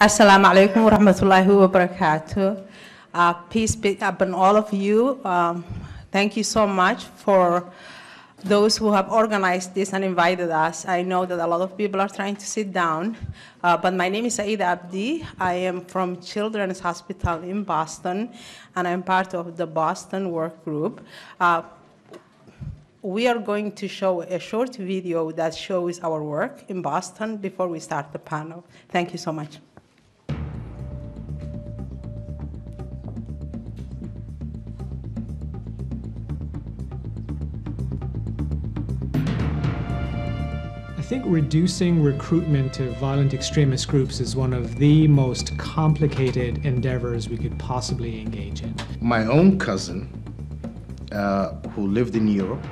Assalamu alaikum wa rahmatullahi wa barakatuh. Uh, peace be upon all of you. Um, thank you so much for those who have organized this and invited us. I know that a lot of people are trying to sit down, uh, but my name is Saida Abdi. I am from Children's Hospital in Boston, and I'm part of the Boston Work Group. Uh, we are going to show a short video that shows our work in Boston before we start the panel. Thank you so much. Think reducing recruitment to violent extremist groups is one of the most complicated endeavors we could possibly engage in. My own cousin, uh, who lived in Europe,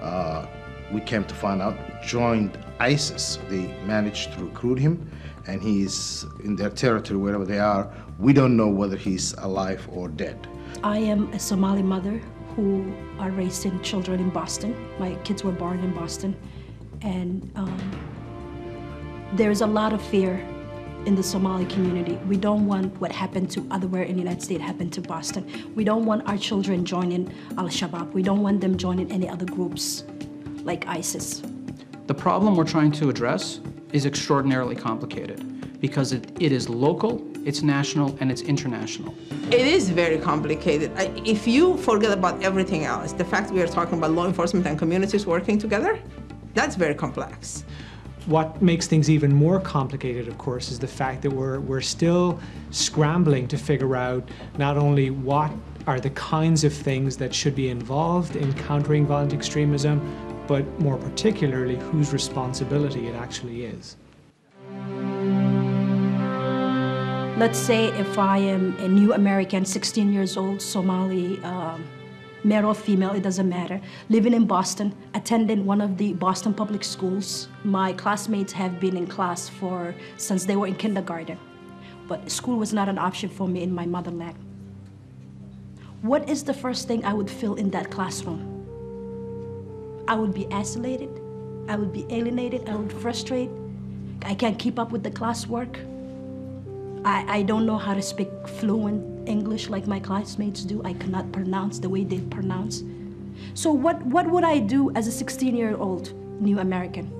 uh, we came to find out, joined ISIS. They managed to recruit him, and he's in their territory, wherever they are. We don't know whether he's alive or dead. I am a Somali mother who are raising children in Boston. My kids were born in Boston. And um, there's a lot of fear in the Somali community. We don't want what happened to otherwhere in the United States happen to Boston. We don't want our children joining Al-Shabaab. We don't want them joining any other groups like ISIS. The problem we're trying to address is extraordinarily complicated because it, it is local, it's national, and it's international. It is very complicated. If you forget about everything else, the fact we are talking about law enforcement and communities working together, that's very complex. What makes things even more complicated, of course, is the fact that we're, we're still scrambling to figure out not only what are the kinds of things that should be involved in countering violent extremism, but more particularly whose responsibility it actually is. Let's say if I am a new American, 16 years old, Somali, um, male or female, it doesn't matter, living in Boston, attending one of the Boston public schools. My classmates have been in class for since they were in kindergarten, but school was not an option for me in my motherland. What is the first thing I would feel in that classroom? I would be isolated, I would be alienated, I would frustrate, I can't keep up with the classwork. I, I don't know how to speak fluent English like my classmates do. I cannot pronounce the way they pronounce. So what, what would I do as a 16-year-old new American?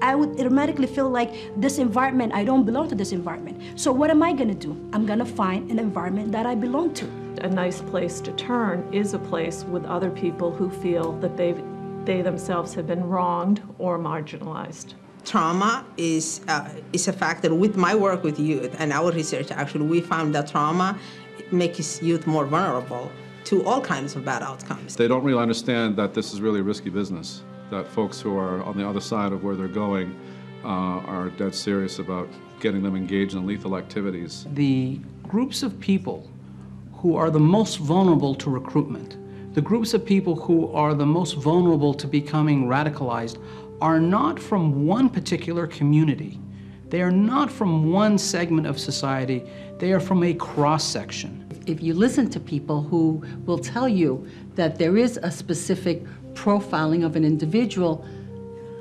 I would automatically feel like this environment, I don't belong to this environment. So what am I gonna do? I'm gonna find an environment that I belong to. a nice place to turn is a place with other people who feel that they've, they themselves have been wronged or marginalized. Trauma is, uh, is a factor. With my work with youth and our research, actually, we found that trauma makes youth more vulnerable to all kinds of bad outcomes. They don't really understand that this is really a risky business, that folks who are on the other side of where they're going uh, are dead serious about getting them engaged in lethal activities. The groups of people who are the most vulnerable to recruitment, the groups of people who are the most vulnerable to becoming radicalized, are not from one particular community. They are not from one segment of society. They are from a cross section. If you listen to people who will tell you that there is a specific profiling of an individual,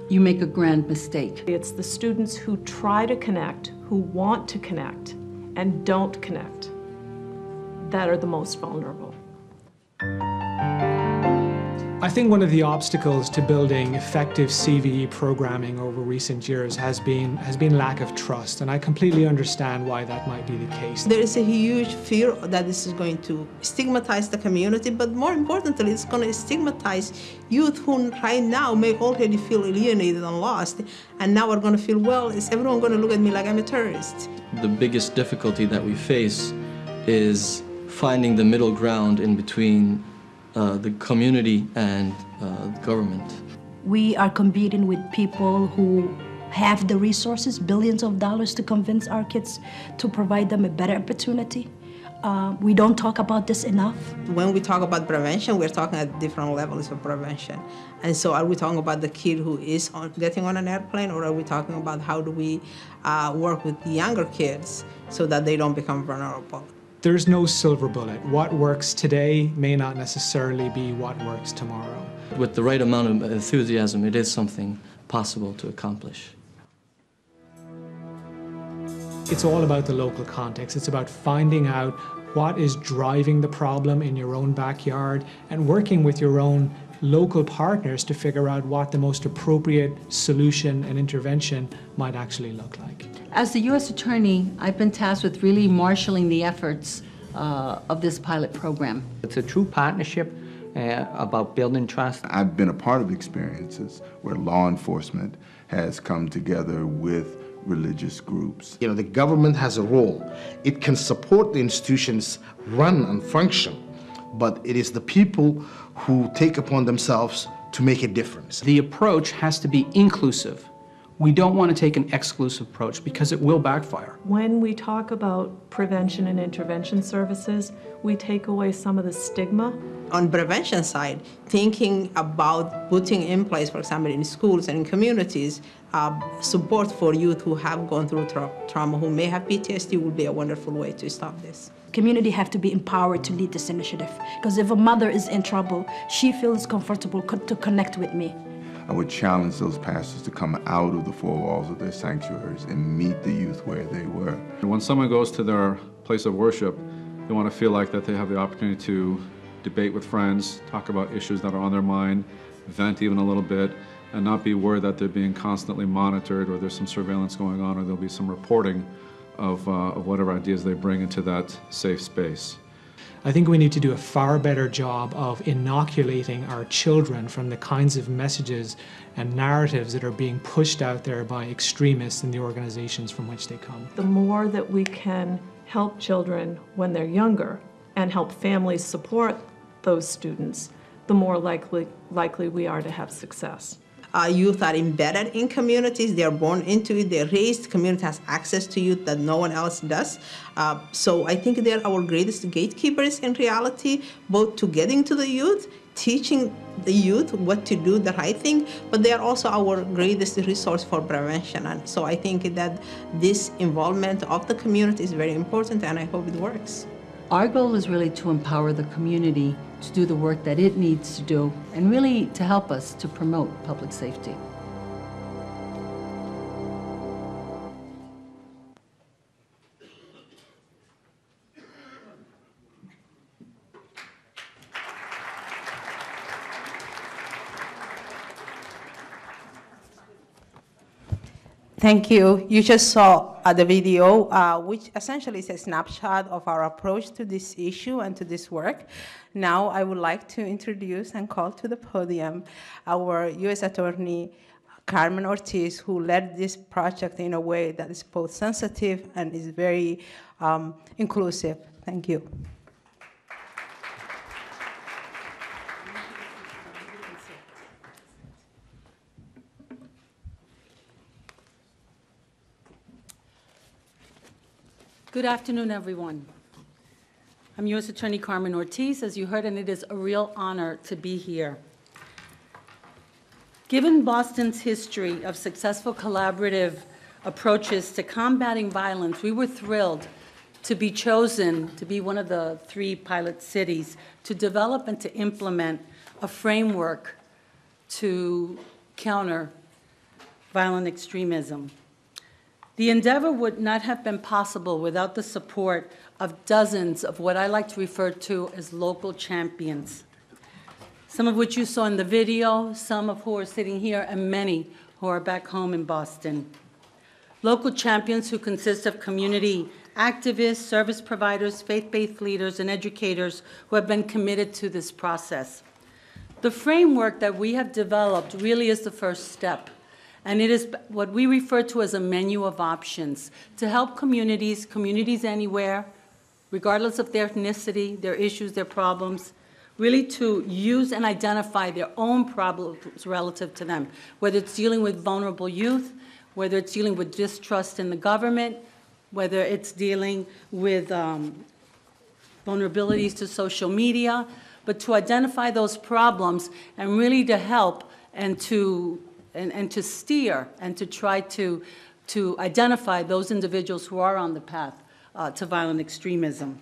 you make a grand mistake. It's the students who try to connect, who want to connect, and don't connect, that are the most vulnerable. I think one of the obstacles to building effective CVE programming over recent years has been has been lack of trust, and I completely understand why that might be the case. There is a huge fear that this is going to stigmatize the community, but more importantly, it's going to stigmatize youth who right now may already feel alienated and lost, and now are going to feel, well, is everyone going to look at me like I'm a terrorist? The biggest difficulty that we face is finding the middle ground in between uh, the community and uh, government. We are competing with people who have the resources, billions of dollars to convince our kids to provide them a better opportunity. Uh, we don't talk about this enough. When we talk about prevention, we're talking at different levels of prevention. And so, are we talking about the kid who is on, getting on an airplane, or are we talking about how do we uh, work with the younger kids so that they don't become vulnerable? There's no silver bullet. What works today may not necessarily be what works tomorrow. With the right amount of enthusiasm, it is something possible to accomplish. it's all about the local context. It's about finding out what is driving the problem in your own backyard and working with your own local partners to figure out what the most appropriate solution and intervention might actually look like. As the U.S. Attorney, I've been tasked with really marshaling the efforts uh, of this pilot program. It's a true partnership uh, about building trust. I've been a part of experiences where law enforcement has come together with religious groups. You know, the government has a role. It can support the institutions run and function, but it is the people who take upon themselves to make a difference. The approach has to be inclusive. We don't want to take an exclusive approach because it will backfire. When we talk about prevention and intervention services, we take away some of the stigma. On prevention side, thinking about putting in place, for example, in schools and in communities, uh, support for youth who have gone through tra- trauma, who may have PTSD, would be a wonderful way to stop this. Community have to be empowered to lead this initiative because if a mother is in trouble, she feels comfortable co- to connect with me. I would challenge those pastors to come out of the four walls of their sanctuaries and meet the youth where they were. When someone goes to their place of worship, they want to feel like that they have the opportunity to debate with friends, talk about issues that are on their mind, vent even a little bit, and not be worried that they're being constantly monitored or there's some surveillance going on or there'll be some reporting of, uh, of whatever ideas they bring into that safe space. I think we need to do a far better job of inoculating our children from the kinds of messages and narratives that are being pushed out there by extremists and the organizations from which they come. The more that we can help children when they're younger and help families support those students, the more likely, likely we are to have success. Uh, youth are embedded in communities. They are born into it. They're raised. Community has access to youth that no one else does. Uh, so I think they're our greatest gatekeepers in reality, both to getting to the youth, teaching the youth what to do, the right thing, but they are also our greatest resource for prevention. And so I think that this involvement of the community is very important, and I hope it works. Our goal is really to empower the community to do the work that it needs to do and really to help us to promote public safety. Thank you. You just saw uh, the video, uh, which essentially is a snapshot of our approach to this issue and to this work. Now, I would like to introduce and call to the podium our U.S. Attorney Carmen Ortiz, who led this project in a way that is both sensitive and is very um, inclusive. Thank you. Good afternoon, everyone. I'm U.S. Attorney Carmen Ortiz, as you heard, and it is a real honor to be here. Given Boston's history of successful collaborative approaches to combating violence, we were thrilled to be chosen to be one of the three pilot cities to develop and to implement a framework to counter violent extremism. The endeavor would not have been possible without the support of dozens of what I like to refer to as local champions, some of which you saw in the video, some of who are sitting here, and many who are back home in Boston. Local champions who consist of community activists, service providers, faith-based leaders, and educators who have been committed to this process. The framework that we have developed really is the first step and it is what we refer to as a menu of options to help communities, communities anywhere, regardless of their ethnicity, their issues, their problems, really to use and identify their own problems relative to them, whether it's dealing with vulnerable youth, whether it's dealing with distrust in the government, whether it's dealing with um, vulnerabilities to social media, but to identify those problems and really to help and to and, and to steer and to try to, to identify those individuals who are on the path uh, to violent extremism.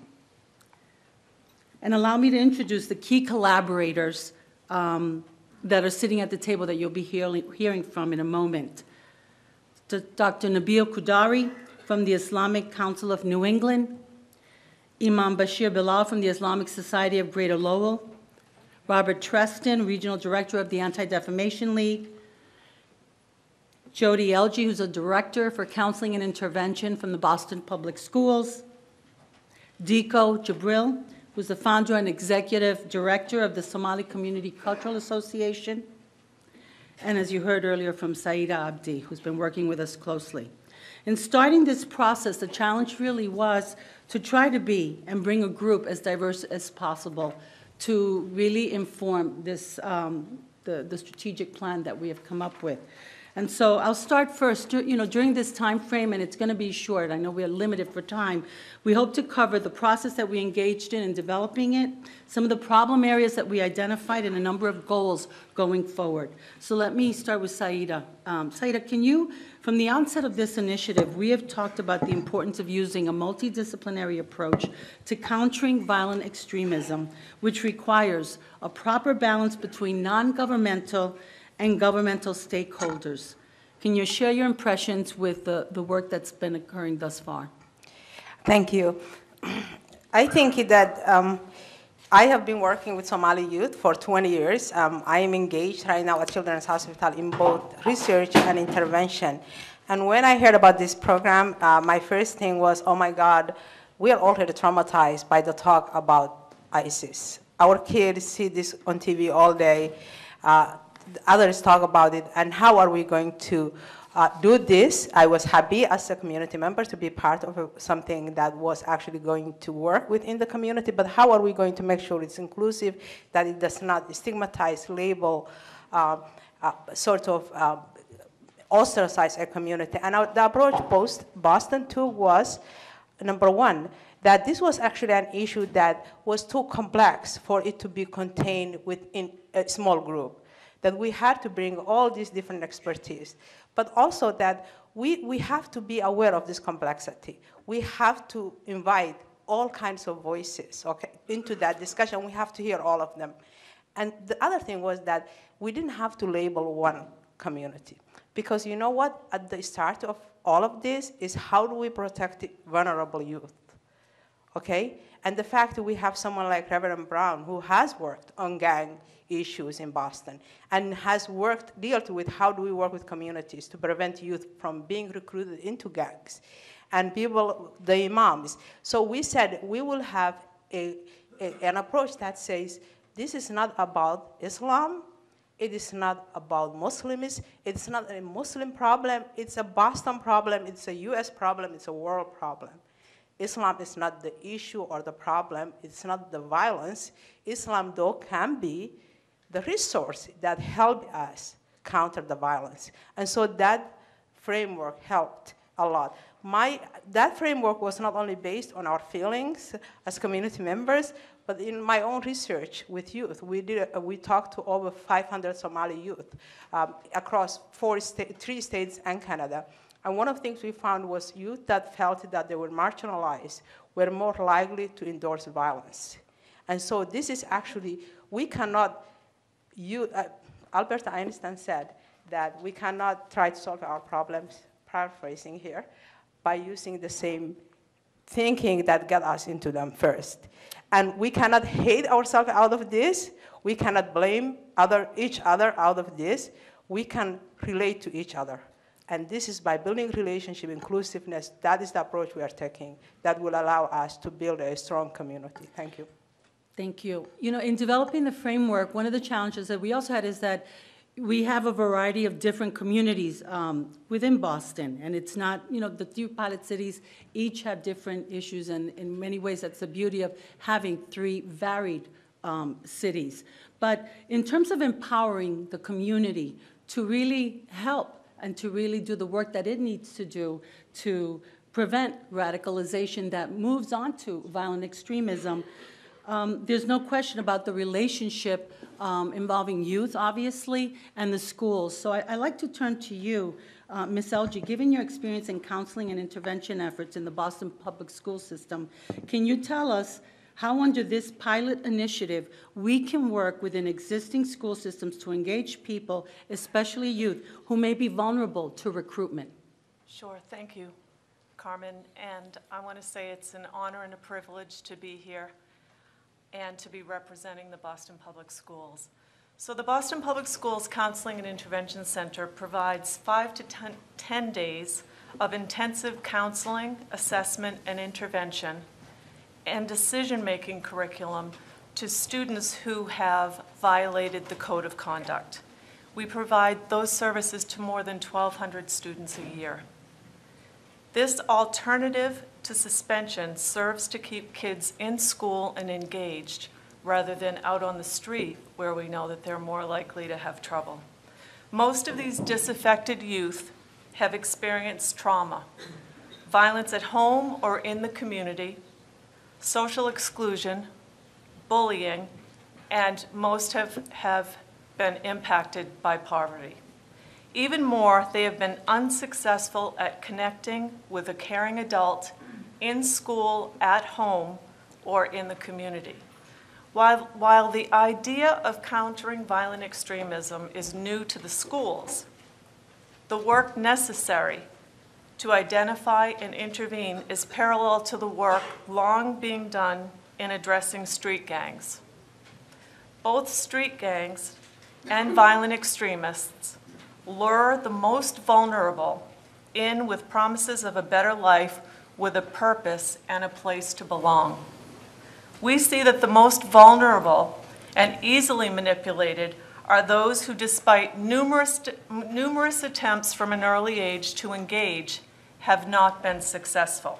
And allow me to introduce the key collaborators um, that are sitting at the table that you'll be hearing, hearing from in a moment. Dr. Nabil Kudari, from the Islamic Council of New England, Imam Bashir Bilal from the Islamic Society of Greater Lowell, Robert Trestan, Regional Director of the Anti-Defamation League, Jody Elgie, who's a Director for Counseling and Intervention from the Boston Public Schools, Deeqo Jibril, who's the founder and executive director of the Somali Community Cultural Association, and as you heard earlier from Saida Abdi, who's been working with us closely. In starting this process, the challenge really was to try to be and bring a group as diverse as possible to really inform this, um, the, the strategic plan that we have come up with. And so I'll start first, you know, during this time frame, and it's going to be short. I know we are limited for time. We hope to cover the process that we engaged in in developing it, some of the problem areas that we identified, and a number of goals going forward. So let me start with Saida. Um, Saida, can you, from the onset of this initiative, we have talked about the importance of using a multidisciplinary approach to countering violent extremism, which requires a proper balance between non-governmental and governmental stakeholders. Can you share your impressions with the, the work that's been occurring thus far? Thank you. I think that um, I have been working with Somali youth for 20 years. Um, I am engaged right now at Children's Hospital in both research and intervention. And when I heard about this program, uh, my first thing was, oh my God, we are already traumatized by the talk about ISIS. Our kids see this on TV all day. Uh, others talk about it, and how are we going to uh, do this? I was happy as a community member to be part of a, something that was actually going to work within the community, but how are we going to make sure it's inclusive, that it does not stigmatize, label, uh, uh, sort of uh, ostracize a community? And our, the approach post Boston took was, number one, that this was actually an issue that was too complex for it to be contained within a small group that we had to bring all these different expertise, but also that we, we have to be aware of this complexity. We have to invite all kinds of voices okay, into that discussion. We have to hear all of them. And the other thing was that we didn't have to label one community. Because you know what? At the start of all of this is how do we protect vulnerable youth? Okay? And the fact that we have someone like Reverend Brown who has worked on gang issues in Boston and has worked, dealt with how do we work with communities to prevent youth from being recruited into gangs and people, the imams. So we said we will have a, a, an approach that says this is not about Islam, it is not about Muslims, it's not a Muslim problem, it's a Boston problem, it's a US problem, it's a world problem. Islam is not the issue or the problem, it's not the violence. Islam, though, can be the resource that helped us counter the violence. And so that framework helped a lot. My, that framework was not only based on our feelings as community members, but in my own research with youth, we, did, we talked to over 500 Somali youth um, across four sta three states and Canada. And one of the things we found was youth that felt that they were marginalized were more likely to endorse violence. And so this is actually, we cannot, you, uh, Albert Einstein said that we cannot try to solve our problems, paraphrasing here, by using the same thinking that got us into them first. And we cannot hate ourselves out of this. We cannot blame other, each other out of this. We can relate to each other. And this is by building relationship inclusiveness, that is the approach we are taking that will allow us to build a strong community. Thank you. Thank you. You know, in developing the framework, one of the challenges that we also had is that we have a variety of different communities um, within Boston, and it's not, you know, the three pilot cities each have different issues, and in many ways, that's the beauty of having three varied um, cities. But in terms of empowering the community to really help and to really do the work that it needs to do to prevent radicalization that moves on to violent extremism. Um, there's no question about the relationship um, involving youth, obviously, and the schools. So I, would like to turn to you, uh, Ms. Elgie. Given your experience in counseling and intervention efforts in the Boston public school system, can you tell us how under this pilot initiative we can work within existing school systems to engage people, especially youth, who may be vulnerable to recruitment. Sure, thank you. Carmen, and I want to say it's an honor and a privilege to be here and to be representing the Boston Public Schools. So the Boston Public Schools Counseling and Intervention Center provides five to 10 10 days of intensive counseling, assessment, and intervention, and decision-making curriculum to students who have violated the code of conduct. We provide those services to more than 1,200 students a year. This alternative to suspension serves to keep kids in school and engaged rather than out on the street where we know that they're more likely to have trouble. Most of these disaffected youth have experienced trauma, violence at home or in the community, social exclusion, bullying, and most have, have been impacted by poverty. Even more, they have been unsuccessful at connecting with a caring adult in school, at home, or in the community. While, while the idea of countering violent extremism is new to the schools, the work necessary to identify and intervene is parallel to the work long being done in addressing street gangs. Both street gangs and violent extremists lure the most vulnerable in with promises of a better life with a purpose and a place to belong. We see that the most vulnerable and easily manipulated are those who, despite numerous, numerous attempts from an early age to engage, have not been successful.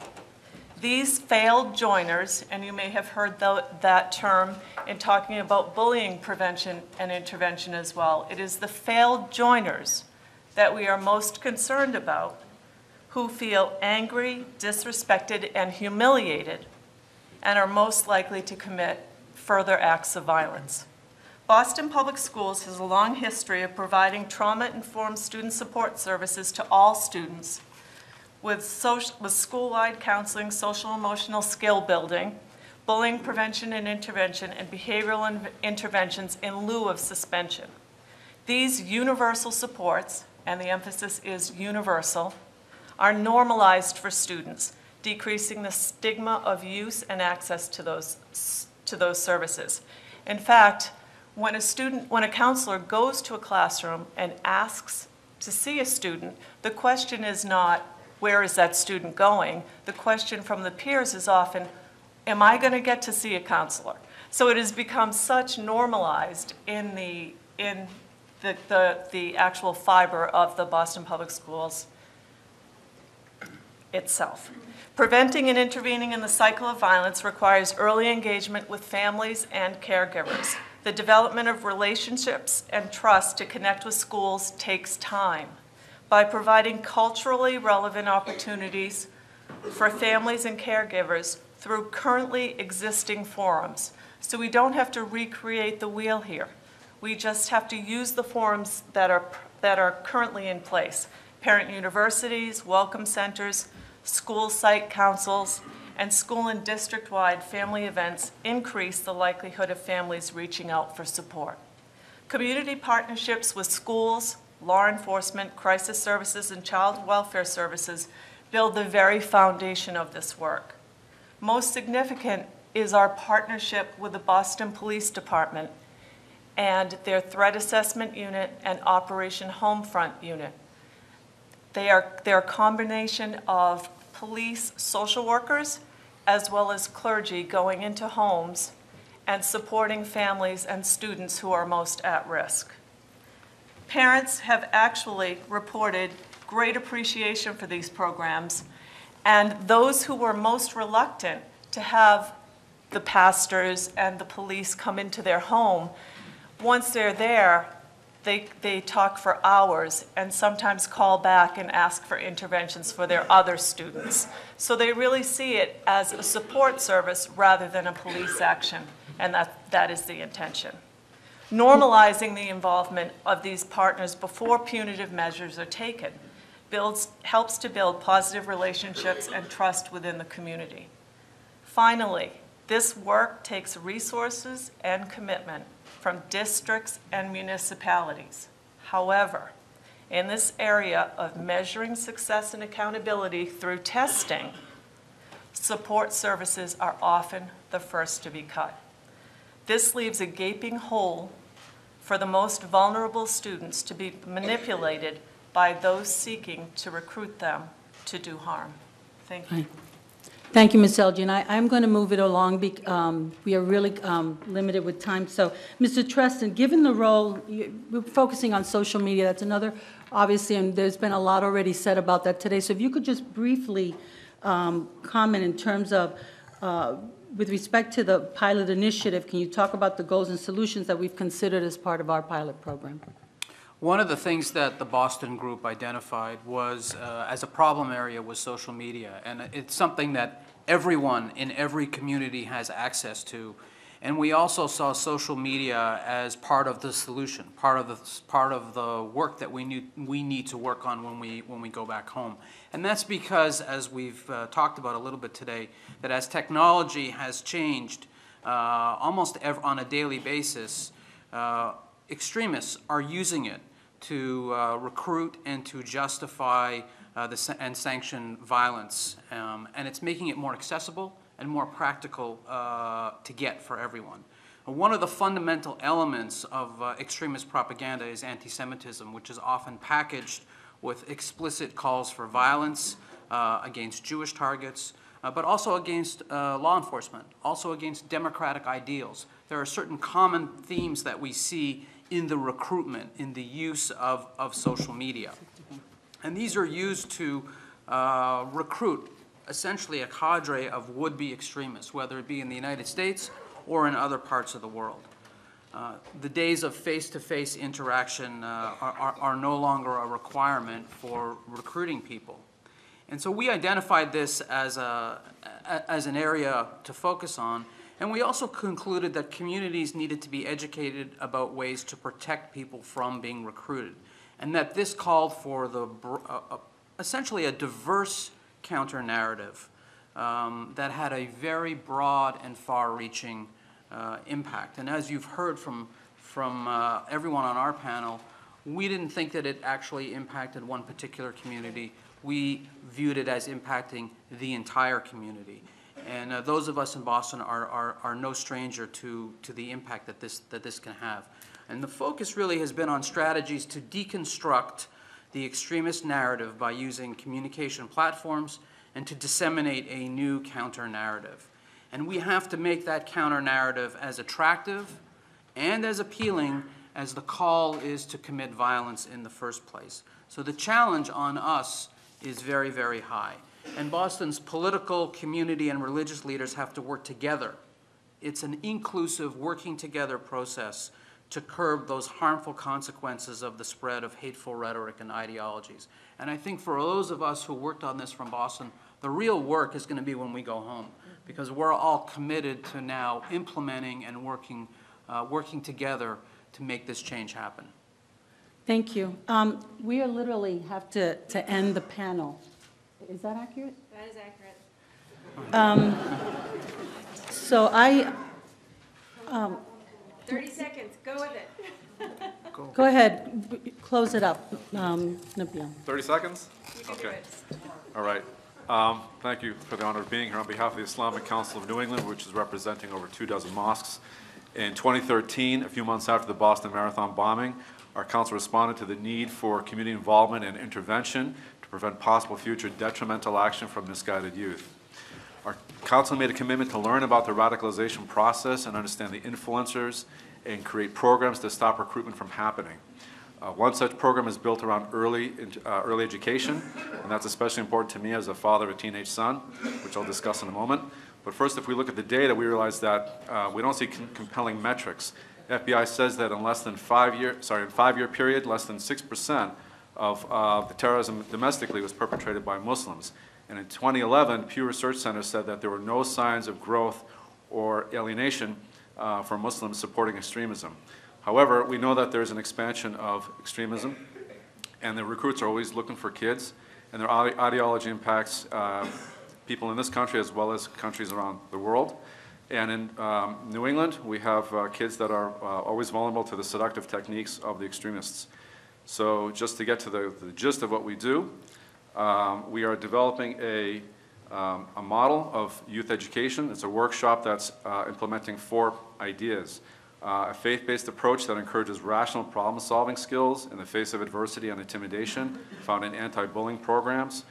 These failed joiners, and you may have heard tho- that term in talking about bullying prevention and intervention as well, it is the failed joiners that we are most concerned about who feel angry, disrespected, and humiliated, and are most likely to commit further acts of violence. Boston Public Schools has a long history of providing trauma-informed student support services to all students with, with school-wide counseling, social emotional skill building, bullying prevention and intervention, and behavioral in- interventions in lieu of suspension. These universal supports, and the emphasis is universal, are normalized for students, decreasing the stigma of use and access to those, to those services. In fact, when a student, when a counselor goes to a classroom and asks to see a student, the question is not, where is that student going? The question from the peers is often, am I going to get to see a counselor? So it has become such normalized in the, in the, the, the actual fiber of the Boston Public Schools itself. Preventing and intervening in the cycle of violence requires early engagement with families and caregivers. The development of relationships and trust to connect with schools takes time. By providing culturally relevant opportunities for families and caregivers through currently existing forums. So we don't have to recreate the wheel here. We just have to use the forums that are, that are currently in place. Parent universities, welcome centers, school site councils, and school and district-wide family events increase the likelihood of families reaching out for support. Community partnerships with schools, law enforcement, crisis services, and child welfare services build the very foundation of this work. Most significant is our partnership with the Boston Police Department and their Threat Assessment Unit and Operation Homefront Unit. They are, they're a combination of police social workers as well as clergy going into homes and supporting families and students who are most at risk. Parents have actually reported great appreciation for these programs, and those who were most reluctant to have the pastors and the police come into their home, once they're there, they, they talk for hours and sometimes call back and ask for interventions for their other students. So they really see it as a support service rather than a police action, and that, that is the intention. Normalizing the involvement of these partners before punitive measures are taken builds, helps to build positive relationships and trust within the community. Finally, this work takes resources and commitment from districts and municipalities. However, In this area of measuring success and accountability through testing, support services are often the first to be cut. This leaves a gaping hole for the most vulnerable students to be manipulated by those seeking to recruit them to do harm. Thank you. Thank you, Ms. Elgin. I, I'm going to move it along. bec- um, We are really um, limited with time. So, Mr. Trestan, given the role, you- we're focusing on social media, that's another, obviously, and there's been a lot already said about that today. So if you could just briefly um, comment in terms of, uh, with respect to the pilot initiative, can you talk about the goals and solutions that we've considered as part of our pilot program? One of the things that the Boston group identified was, uh, as a problem area, was social media. And it's something that everyone in every community has access to. And we also saw social media as part of the solution, part of the, part of the work that we need, we need to work on when we, when we go back home. And that's because, as we've uh, talked about a little bit today, that as technology has changed uh, almost on a daily basis, uh, extremists are using it to uh, recruit and to justify uh, the, sa- and sanction violence. Um, and it's making it more accessible and more practical uh, to get for everyone. One of the fundamental elements of uh, extremist propaganda is anti-Semitism, which is often packaged with explicit calls for violence uh, against Jewish targets, uh, but also against law enforcement, also against democratic ideals. There are certain common themes that we see in the recruitment, in the use of, of social media. And these are used to uh, recruit essentially a cadre of would-be extremists, whether it be in the United States or in other parts of the world. Uh, The days of face-to-face interaction uh, are, are- are no longer a requirement for recruiting people. And so we identified this as a- as an area to focus on, and we also concluded that communities needed to be educated about ways to protect people from being recruited, and that this called for the, uh, uh, essentially a diverse counter-narrative um, that had a very broad and far-reaching uh, impact. And as you've heard from, from uh, everyone on our panel, we didn't think that it actually impacted one particular community. We viewed it as impacting the entire community. And uh, those of us in Boston are, are, are no stranger to, to the impact that this, that this can have. And the focus really has been on strategies to deconstruct the extremist narrative by using communication platforms and to disseminate a new counter-narrative. And we have to make that counter-narrative as attractive and as appealing as the call is to commit violence in the first place. So the challenge on us is very, very high. And Boston's political, community, and religious leaders have to work together. It's an inclusive, working together process to curb those harmful consequences of the spread of hateful rhetoric and ideologies. And I think for those of us who worked on this from Boston, the real work is going to be when we go home, because we're all committed to now implementing and working, uh, working together to make this change happen. Thank you. Um, We literally have to, to end the panel. Is that accurate? That is accurate. Um, So I, um, 30 seconds, go with it. go ahead, b- close it up, um, Nabil. 30 seconds? You can do Okay. it. All right. Um, Thank you for the honor of being here on behalf of the Islamic Council of New England, which is representing over two dozen mosques. In 2013, a few months after the Boston Marathon bombing, our council responded to the need for community involvement and intervention to prevent possible future detrimental action from misguided youth. Our council made a commitment to learn about the radicalization process and understand the influencers and create programs to stop recruitment from happening. Uh, One such program is built around early, uh, early education, and that's especially important to me as a father of a teenage son, which I'll discuss in a moment. But first, if we look at the data, we realize that uh, we don't see com- compelling metrics. FBI says that in less than five year, sorry, in five-year period, less than 6% of uh, the terrorism domestically was perpetrated by Muslims. And in 2011, Pew Research Center said that there were no signs of growth or alienation uh, for Muslims supporting extremism. However, we know that there's an expansion of extremism, and the recruits are always looking for kids, and their ideology impacts uh, people in this country as well as countries around the world. And in um, New England, we have uh, kids that are uh, always vulnerable to the seductive techniques of the extremists. So just to get to the the gist of what we do, um, we are developing a, um, a model of youth education. It's a workshop that's uh, implementing four ideas. Uh, a faith-based approach that encourages rational problem-solving skills in the face of adversity and intimidation, found in anti-bullying programs,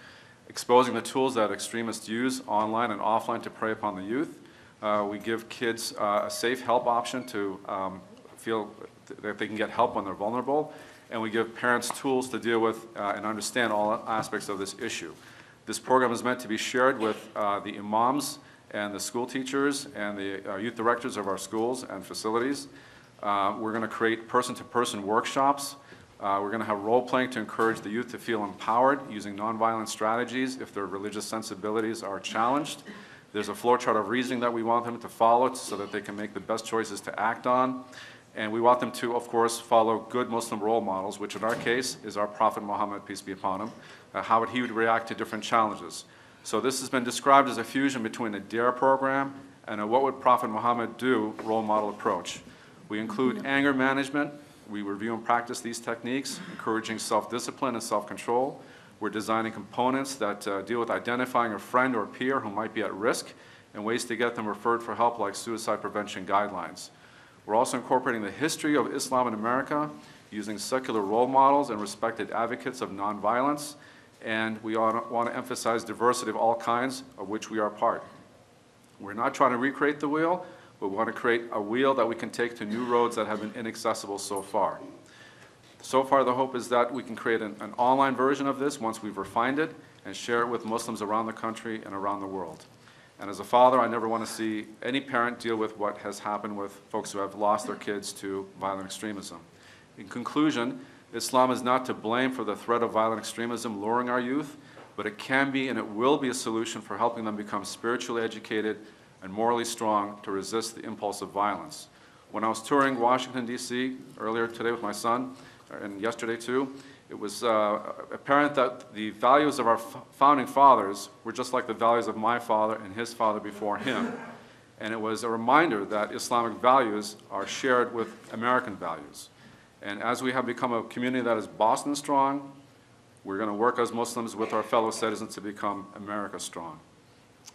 exposing the tools that extremists use online and offline to prey upon the youth. Uh, we give kids uh, a safe help option to um, feel that they can get help when they're vulnerable, and we give parents tools to deal with uh, and understand all aspects of this issue. This program is meant to be shared with uh, the imams and the school teachers and the uh, youth directors of our schools and facilities. Uh, we're going to create person-to-person workshops. Uh, we're going to have role-playing to encourage the youth to feel empowered using nonviolent strategies if their religious sensibilities are challenged. There's a flowchart of reasoning that we want them to follow so that they can make the best choices to act on. And we want them to, of course, follow good Muslim role models, which in our case is our Prophet Muhammad, peace be upon him, uh, how would he would react to different challenges. So this has been described as a fusion between a DARE program and a what would Prophet Muhammad do role model approach. We include anger management. We review and practice these techniques, encouraging self-discipline and self-control. We're designing components that uh, deal with identifying a friend or peer who might be at risk and ways to get them referred for help like suicide prevention guidelines. We're also incorporating the history of Islam in America using secular role models and respected advocates of nonviolence and we want to emphasize diversity of all kinds, of which we are part. We're not trying to recreate the wheel, but we want to create a wheel that we can take to new roads that have been inaccessible so far. So far, the hope is that we can create an, an online version of this once we've refined it and share it with Muslims around the country and around the world. And as a father, I never want to see any parent deal with what has happened with folks who have lost their kids to violent extremism. In conclusion, Islam is not to blame for the threat of violent extremism luring our youth, but it can be and it will be a solution for helping them become spiritually educated and morally strong to resist the impulse of violence. When I was touring Washington, D.C. earlier today with my son, and yesterday too, it was uh, apparent that the values of our founding fathers were just like the values of my father and his father before him. And it was a reminder that Islamic values are shared with American values. And as we have become a community that is Boston strong, we're going to work as Muslims with our fellow citizens to become America strong.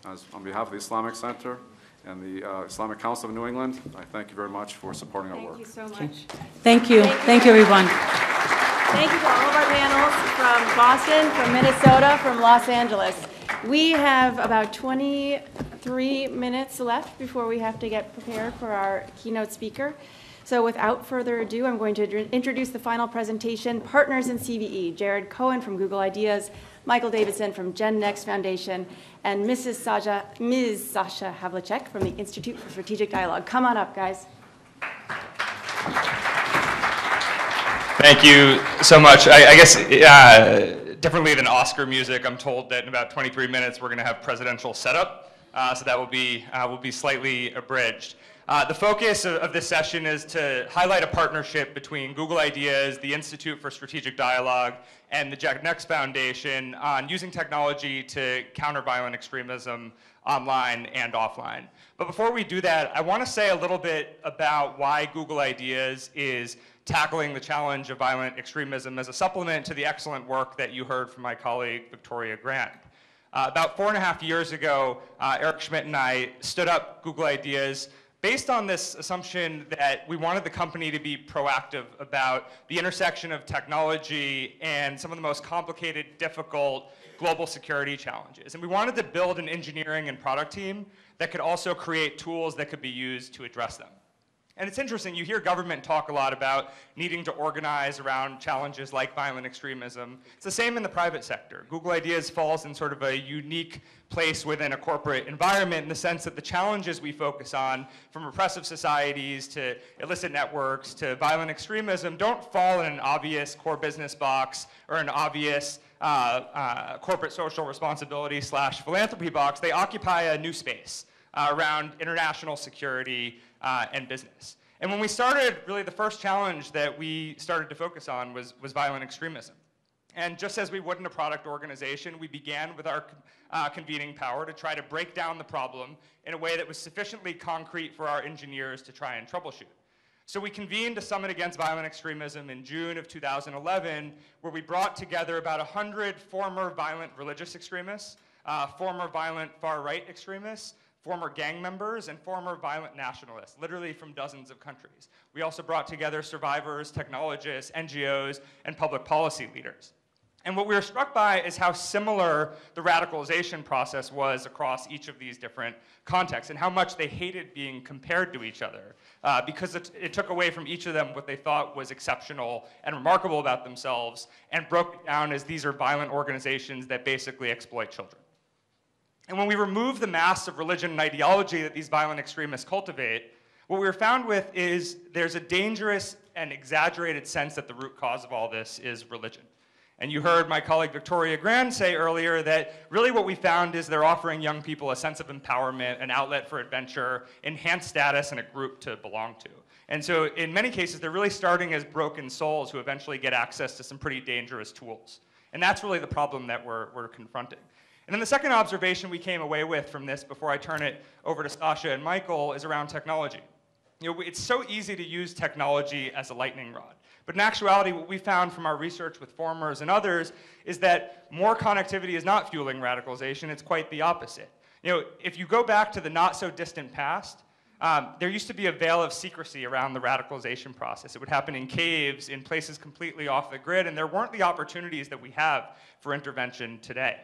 As, on behalf of the Islamic Center and the uh, Islamic Council of New England, I thank you very much for supporting our work. Thank you so much. Thank you. Thank you, everyone. Thank you to all of our panels from Boston, from Minnesota, from Los Angeles. We have about 23 minutes left before we have to get prepared for our keynote speaker. So without further ado, I'm going to introduce the final presentation, Partners in CVE, Jared Cohen from Google Ideas, Michael Davidson from Gen Next Foundation, and Mrs. Sasha, Ms. Sasha Havlicek from the Institute for Strategic Dialogue. Come on up, guys. Thank you so much. I, I guess uh, differently than Oscar music, I'm told that in about 23 minutes we're going to have presidential setup, uh, so that will be uh, will be slightly abridged. Uh, the focus of, of, this session is to highlight a partnership between Google Ideas, the Institute for Strategic Dialogue, and the Gen Next Foundation on using technology to counter violent extremism online and offline. But before we do that, I want to say a little bit about why Google Ideas is tackling the challenge of violent extremism as a supplement to the excellent work that you heard from my colleague, Victoria Grant. Uh, about four and a half years ago, uh, Eric Schmidt and I stood up Google Ideas based on this assumption that we wanted the company to be proactive about the intersection of technology and some of the most complicated, difficult global security challenges. And we wanted to build an engineering and product team that could also create tools that could be used to address them. And it's interesting, you hear government talk a lot about needing to organize around challenges like violent extremism. It's the same in the private sector. Google Ideas falls in sort of a unique place within a corporate environment in the sense that the challenges we focus on, from repressive societies to illicit networks to violent extremism, don't fall in an obvious core business box or an obvious uh, uh, corporate social responsibility slash philanthropy box. They occupy a new space uh, around international security uh, and business. And when we started, really the first challenge that we started to focus on was, was violent extremism. And just as we would in a product organization, we began with our uh, convening power to try to break down the problem in a way that was sufficiently concrete for our engineers to try and troubleshoot. So we convened a summit against violent extremism in June of 2011, where we brought together about 100 former violent religious extremists, uh, former violent far-right extremists, former gang members, and former violent nationalists, literally from dozens of countries. We also brought together survivors, technologists, NGOs, and public policy leaders. And what we were struck by is how similar the radicalization process was across each of these different contexts and how much they hated being compared to each other uh, because it, it, took away from each of them what they thought was exceptional and remarkable about themselves and broke it down as these are violent organizations that basically exploit children. And when we remove the mass of religion and ideology that these violent extremists cultivate, what we were found with is there's a dangerous and exaggerated sense that the root cause of all this is religion. And you heard my colleague Victoria Grand say earlier that really what we found is they're offering young people a sense of empowerment, an outlet for adventure, enhanced status, and a group to belong to. And so in many cases, they're really starting as broken souls who eventually get access to some pretty dangerous tools. And that's really the problem that we're, we're confronting. And then the second observation we came away with from this before I turn it over to Sasha and Michael is around technology. You know, it's so easy to use technology as a lightning rod. But in actuality, what we found from our research with formers and others is that more connectivity is not fueling radicalization, it's quite the opposite. You know, if you go back to the not so distant past, um, there used to be a veil of secrecy around the radicalization process. It would happen in caves, in places completely off the grid, and there weren't the opportunities that we have for intervention today.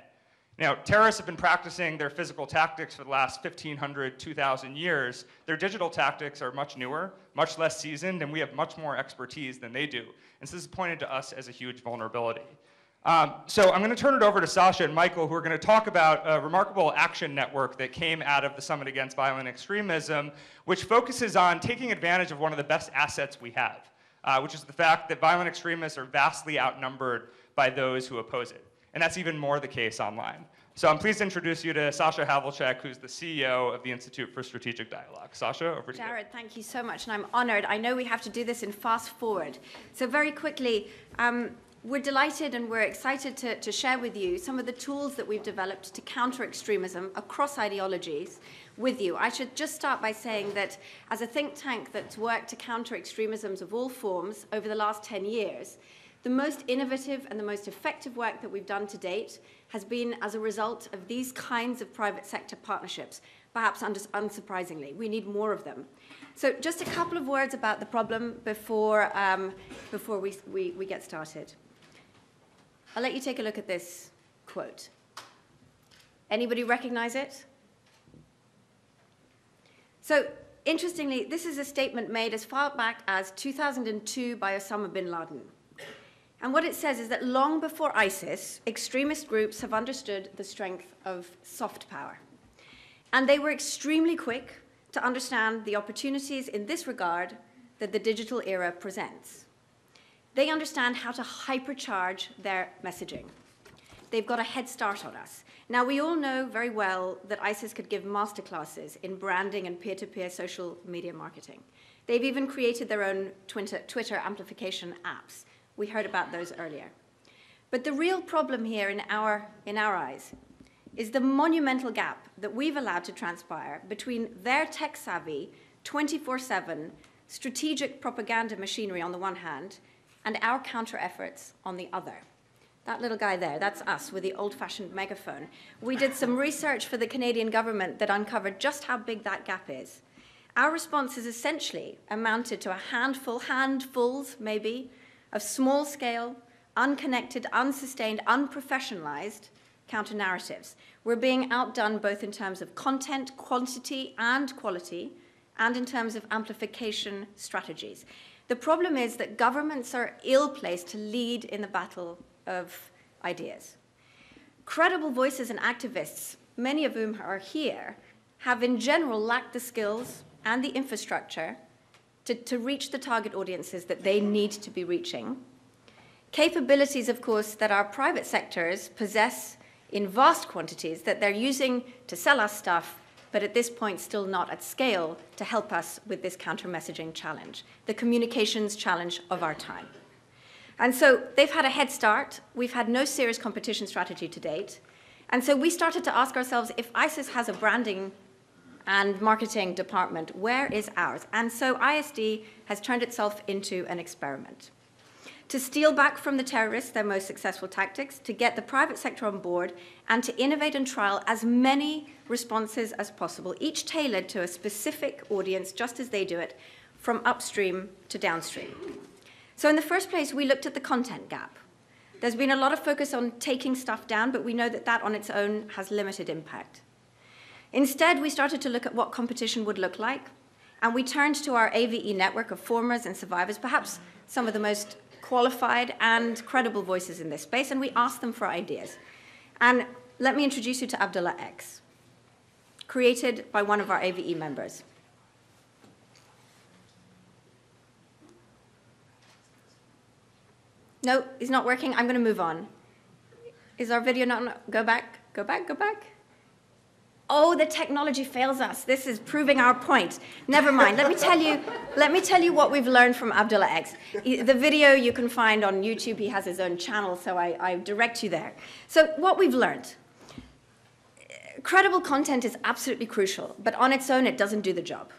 Now, terrorists have been practicing their physical tactics for the last 1,500, 2,000 years. Their digital tactics are much newer, much less seasoned, and we have much more expertise than they do. And so this is pointed to us as a huge vulnerability. Um, so I'm going to turn it over to Sasha and Michael, who are going to talk about a remarkable action network that came out of the Summit Against Violent Extremism, which focuses on taking advantage of one of the best assets we have, uh, which is the fact that violent extremists are vastly outnumbered by those who oppose it. And that's even more the case online. So I'm pleased to introduce you to Sasha Havlicek, who's the CEO of the Institute for Strategic Dialogue. Sasha, over to Jared, you. Jared, thank you so much, and I'm honored. I know we have to do this in fast forward. So very quickly, um, we're delighted and we're excited to, to share with you some of the tools that we've developed to counter extremism across ideologies with you. I should just start by saying that as a think tank that's worked to counter extremisms of all forms over the last 10 years, the most innovative and the most effective work that we've done to date has been as a result of these kinds of private sector partnerships, perhaps unsurprisingly. We need more of them. So just a couple of words about the problem before, um, before we, we, we get started. I'll let you take a look at this quote. Anybody recognize it? So interestingly, this is a statement made as far back as 2002 by Osama bin Laden. And what it says is that long before ISIS, extremist groups have understood the strength of soft power. And they were extremely quick to understand the opportunities in this regard that the digital era presents. They understand how to hypercharge their messaging. They've got a head start on us. Now, we all know very well that ISIS could give masterclasses in branding and peer to peer social media marketing. They've even created their own Twitter amplification apps. We heard about those earlier. But the real problem here in our, in our eyes is the monumental gap that we've allowed to transpire between their tech savvy, 24 7 strategic propaganda machinery on the one hand and our counter efforts on the other. That little guy there, that's us with the old fashioned megaphone. We did some research for the Canadian government that uncovered just how big that gap is. Our response is essentially amounted to a handful, handfuls maybe, of small scale, unconnected, unsustained, unprofessionalized counter narratives. We're being outdone both in terms of content, quantity, and quality, and in terms of amplification strategies. The problem is that governments are ill placed to lead in the battle of ideas. Credible voices and activists, many of whom are here, have in general lacked the skills and the infrastructure to, to reach the target audiences that they need to be reaching. Capabilities, of course, that our private sectors possess in vast quantities that they're using to sell us stuff, but at this point still not at scale to help us with this counter messaging challenge, the communications challenge of our time. And so they've had a head start. We've had no serious competition strategy to date. And so we started to ask ourselves if ISIS has a branding and marketing department, where is ours? And so ISD has turned itself into an experiment. To steal back from the terrorists their most successful tactics, to get the private sector on board, and to innovate and trial as many responses as possible, each tailored to a specific audience, just as they do it, from upstream to downstream. So, in the first place, we looked at the content gap. There's been a lot of focus on taking stuff down, but we know that that on its own has limited impact. Instead, we started to look at what competition would look like, and we turned to our AVE network of formers and survivors, perhaps some of the most qualified and credible voices in this space, and we asked them for ideas. And let me introduce you to Abdullah X, created by one of our AVE members. No, it's not working. I'm going to move on. Is our video not? Go back, go back, go back. Oh, the technology fails us. This is proving our point. Never mind. Let me tell you, let me tell you what we've learned from Abdullah X. The video you can find on YouTube. He has his own channel, so I, I direct you there. So what we've learned. Credible content is absolutely crucial, but on its own, it doesn't do the job.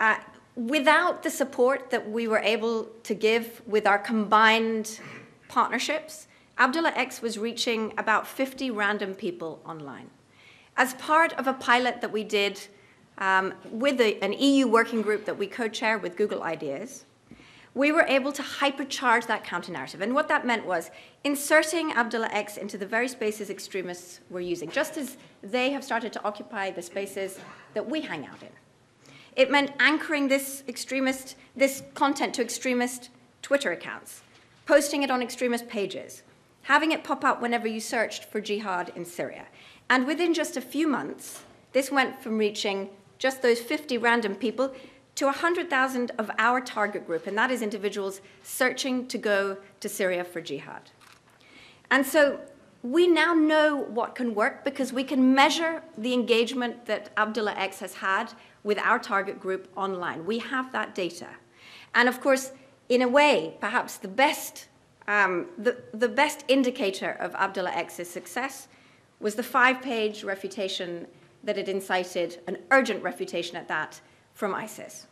Uh, without the support that we were able to give with our combined partnerships, Abdullah X was reaching about 50 random people online. As part of a pilot that we did um, with a, an EU working group that we co-chair with Google Ideas, we were able to hypercharge that counter-narrative. And what that meant was inserting Abdullah X into the very spaces extremists were using, just as they have started to occupy the spaces that we hang out in. It meant anchoring this extremist, this content to extremist Twitter accounts, posting it on extremist pages, having it pop up whenever you searched for jihad in Syria. And within just a few months, this went from reaching just those 50 random people to 100,000 of our target group, and that is individuals searching to go to Syria for jihad. And so we now know what can work because we can measure the engagement that Abdullah X has had with our target group online. We have that data. And of course, in a way, perhaps the best, um, the, the best indicator of Abdullah X's success was the five page refutation that it incited, an urgent refutation at that, from ISIS.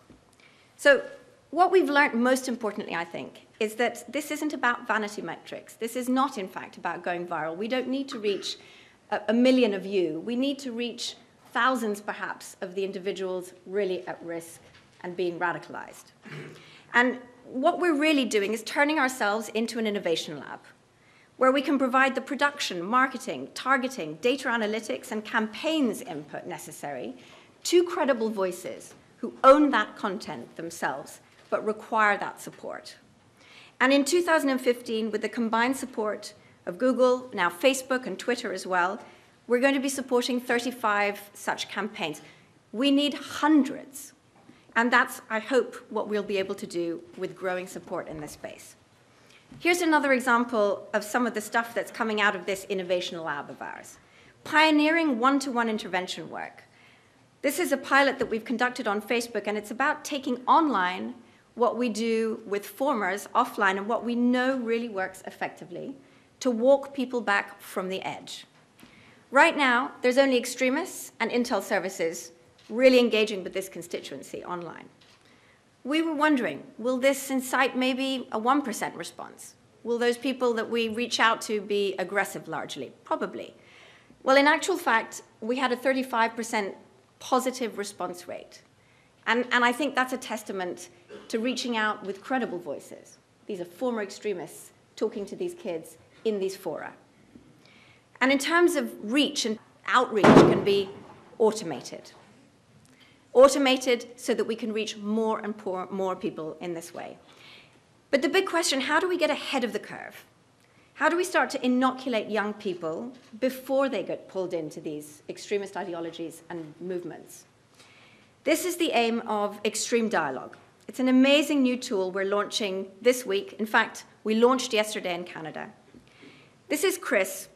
So, what we've learned most importantly, I think, is that this isn't about vanity metrics. This is not, in fact, about going viral. We don't need to reach a, a million of you. We need to reach thousands perhaps of the individuals really at risk and being radicalized. And what we're really doing is turning ourselves into an innovation lab where we can provide the production, marketing, targeting, data analytics, and campaigns input necessary to credible voices who own that content themselves but require that support. And in 2015, with the combined support of Google, now Facebook and Twitter as well, we're going to be supporting 35 such campaigns. We need hundreds. And that's, I hope, what we'll be able to do with growing support in this space. Here's another example of some of the stuff that's coming out of this innovation lab of ours. Pioneering one-to-one intervention work. This is a pilot that we've conducted on Facebook, and it's about taking online what we do with formers offline and what we know really works effectively to walk people back from the edge. Right now, there's only extremists and intel services really engaging with this constituency online. We were wondering, will this incite maybe a 1% response? Will those people that we reach out to be aggressive largely? Probably. Well, in actual fact, we had a 35% positive response rate. And, and I think that's a testament to reaching out with credible voices. These are former extremists talking to these kids in these fora. And in terms of reach and outreach can be automated. Automated so that we can reach more and more people in this way. But the big question, how do we get ahead of the curve? How do we start to inoculate young people before they get pulled into these extremist ideologies and movements? This is the aim of Extreme Dialogue. It's an amazing new tool we're launching this week. In fact, we launched yesterday in Canada. This is Chris,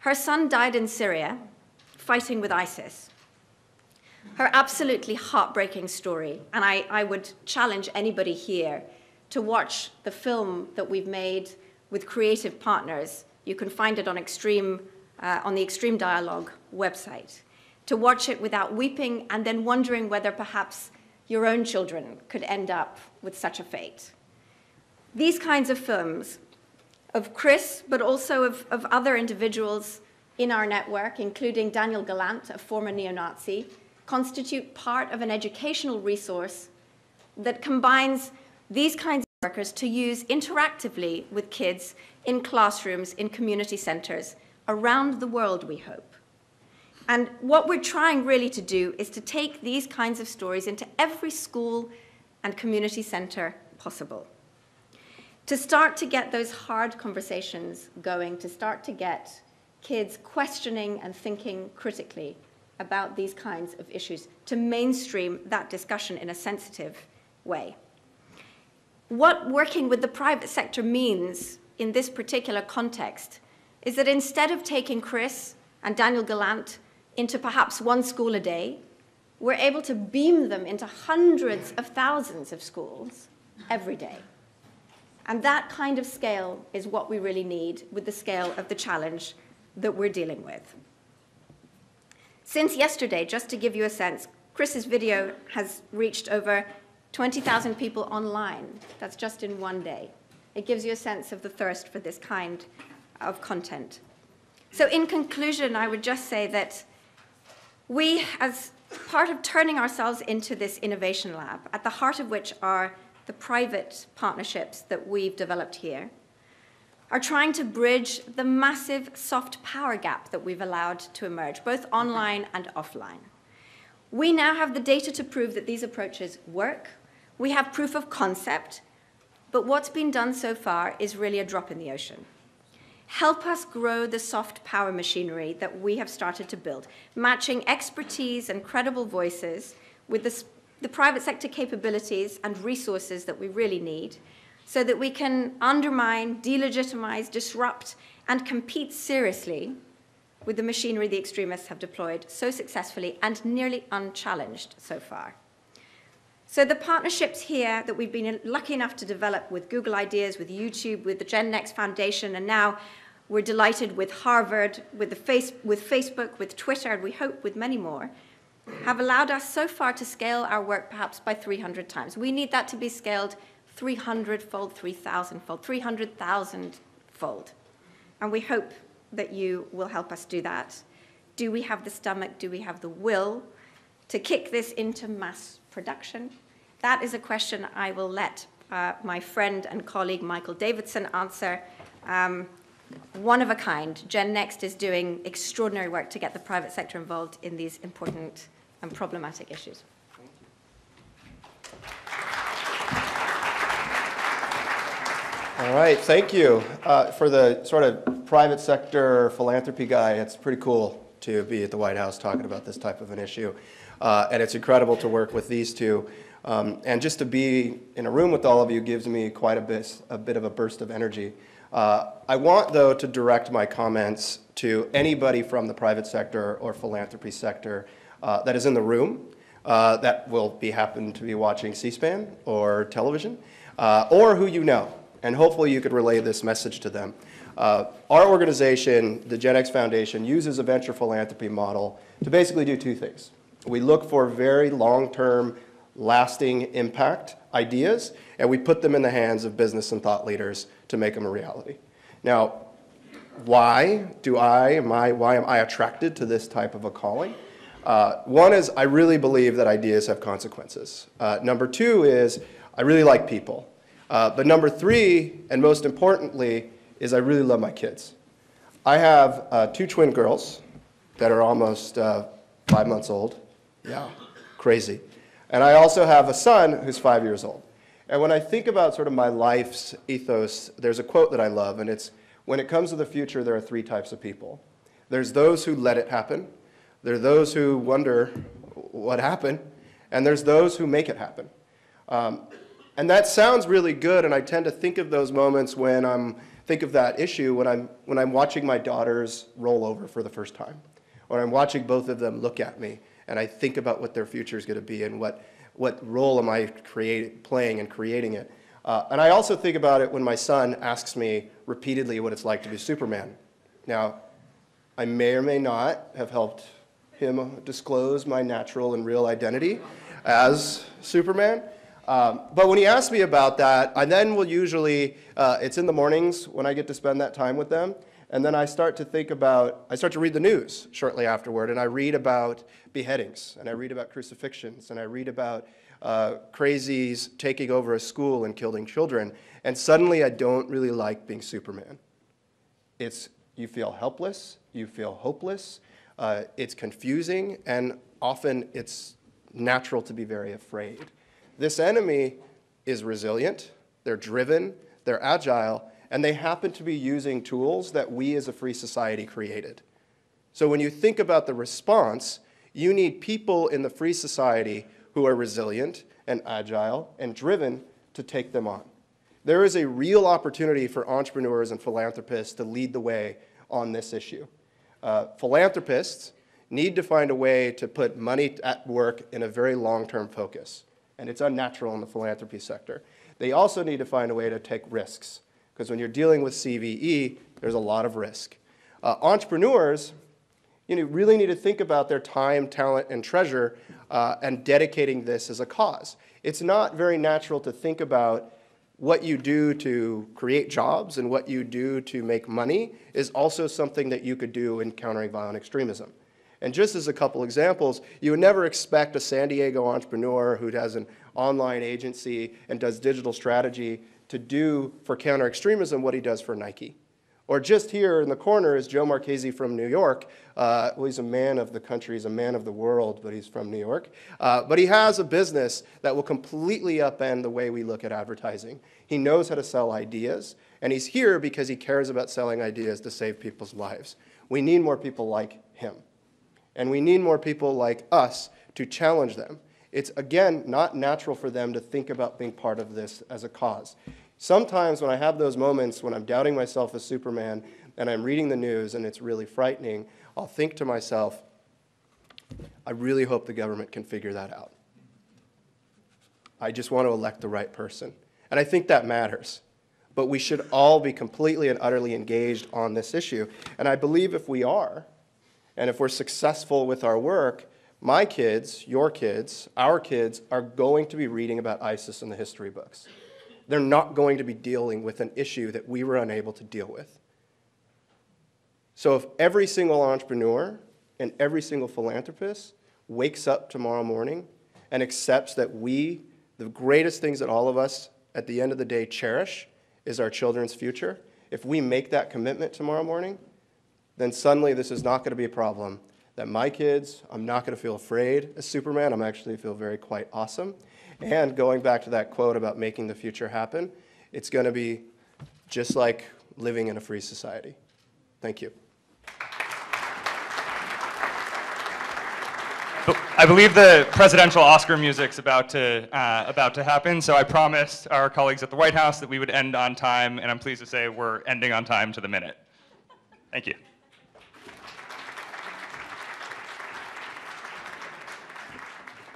her son died in Syria fighting with ISIS. Her absolutely heartbreaking story, and I, I would challenge anybody here to watch the film that we've made with creative partners. You can find it on, Extreme, uh, on the Extreme Dialogue website. to watch it without weeping and then wondering whether perhaps your own children could end up with such a fate. These kinds of films, of Chris, but also of, of other individuals in our network, including Daniel Gallant, a former neo Nazi, constitute part of an educational resource that combines these kinds of workers to use interactively with kids in classrooms, in community centers around the world, we hope. And what we're trying really to do is to take these kinds of stories into every school and community center possible. To start to get those hard conversations going, to start to get kids questioning and thinking critically about these kinds of issues, to mainstream that discussion in a sensitive way. What working with the private sector means in this particular context is that instead of taking Chris and Daniel Gallant into perhaps one school a day, we're able to beam them into hundreds of thousands of schools every day. And that kind of scale is what we really need with the scale of the challenge that we're dealing with. Since yesterday, just to give you a sense, Chris's video has reached over 20,000 people online. That's just in one day. It gives you a sense of the thirst for this kind of content. So, in conclusion, I would just say that we, as part of turning ourselves into this innovation lab, at the heart of which are the private partnerships that we've developed here, are trying to bridge the massive soft power gap that we've allowed to emerge, both online and offline. We now have the data to prove that these approaches work. We have proof of concept, but what's been done so far is really a drop in the ocean. Help us grow the soft power machinery that we have started to build, matching expertise and credible voices with the, the private sector capabilities and resources that we really need so that we can undermine, delegitimize, disrupt, and compete seriously with the machinery the extremists have deployed so successfully and nearly unchallenged so far. So the partnerships here that we've been lucky enough to develop with Google Ideas, with YouTube, with the Gen Next Foundation, and now we're delighted with Harvard, with, the face, with Facebook, with Twitter, and we hope with many more, have allowed us so far to scale our work perhaps by 300 times. We need that to be scaled 300 fold, 3,000 fold, 300,000 fold. And we hope that you will help us do that. Do we have the stomach? Do we have the will to kick this into mass production? That is a question I will let uh, my friend and colleague Michael Davidson answer. Um, one of a kind. Gen Next is doing extraordinary work to get the private sector involved in these important and problematic issues. All right, thank you. Uh, for the sort of private sector philanthropy guy, it's pretty cool to be at the White House talking about this type of an issue. Uh, and it's incredible to work with these two. Um, and just to be in a room with all of you gives me quite a bit, a bit of a burst of energy. Uh, I want, though, to direct my comments to anybody from the private sector or philanthropy sector uh, that is in the room uh, that will be happen to be watching C-SPAN or television, uh, or who you know and hopefully you could relay this message to them. Uh, our organization, the Gen Next Foundation, uses a venture philanthropy model to basically do two things. We look for very long-term, lasting impact ideas, and we put them in the hands of business and thought leaders to make them a reality. Now, why do I, am I why am I attracted to this type of a calling? Uh, one is I really believe that ideas have consequences. Uh, number two is I really like people. Uh, but number three, and most importantly, is I really love my kids. I have uh, two twin girls that are almost uh, five months old. Yeah, crazy. And I also have a son who's five years old. And when I think about sort of my life's ethos, there's a quote that I love, and it's when it comes to the future, there are three types of people. There's those who let it happen, there are those who wonder what happened, and there's those who make it happen. Um, and that sounds really good, and I tend to think of those moments when I'm think of that issue when I'm when I'm watching my daughters roll over for the first time, or I'm watching both of them look at me, and I think about what their future is going to be and what what role am I create, playing and creating it. Uh, and I also think about it when my son asks me repeatedly what it's like to be Superman. Now, I may or may not have helped him disclose my natural and real identity as Superman. Um, but when he asks me about that, I then will usually, uh, it's in the mornings when I get to spend that time with them. And then I start to think about, I start to read the news shortly afterward, and I read about beheadings, and I read about crucifixions, and I read about uh, crazies taking over a school and killing children. And suddenly I don't really like being Superman. It's, you feel helpless, you feel hopeless, uh, it's confusing, and often it's natural to be very afraid. This enemy is resilient, they're driven, they're agile, and they happen to be using tools that we as a free society created. So when you think about the response, you need people in the free society who are resilient and agile and driven to take them on. There is a real opportunity for entrepreneurs and philanthropists to lead the way on this issue. Uh, philanthropists need to find a way to put money at work in a very long-term focus, and it's unnatural in the philanthropy sector. They also need to find a way to take risks, because when you're dealing with CVE, there's a lot of risk. Uh, entrepreneurs you know, really need to think about their time, talent, and treasure uh, and dedicating this as a cause. It's not very natural to think about what you do to create jobs and what you do to make money is also something that you could do in countering violent extremism. And just as a couple examples, you would never expect a San Diego entrepreneur who has an online agency and does digital strategy to do for counter extremism what he does for Nike. Or just here in the corner is Joe Marchese from New York. Uh, well, he's a man of the country, he's a man of the world, but he's from New York. Uh, but he has a business that will completely upend the way we look at advertising. He knows how to sell ideas, and he's here because he cares about selling ideas to save people's lives. We need more people like him. And we need more people like us to challenge them. It's, again, not natural for them to think about being part of this as a cause. Sometimes when I have those moments when I'm doubting myself as Superman and I'm reading the news and it's really frightening, I'll think to myself, I really hope the government can figure that out. I just want to elect the right person. And I think that matters. But we should all be completely and utterly engaged on this issue. And I believe if we are, and if we're successful with our work, my kids, your kids, our kids are going to be reading about ISIS in the history books they're not going to be dealing with an issue that we were unable to deal with. So if every single entrepreneur and every single philanthropist wakes up tomorrow morning and accepts that we, the greatest things that all of us at the end of the day cherish is our children's future, if we make that commitment tomorrow morning, then suddenly this is not going to be a problem. That my kids, I'm not going to feel afraid as Superman. I'm actually feel very quite awesome. And going back to that quote about making the future happen, it's going to be just like living in a free society. Thank you. I believe the presidential Oscar music's about to, uh, about to happen, so I promised our colleagues at the White House that we would end on time, and I'm pleased to say we're ending on time to the minute. Thank you.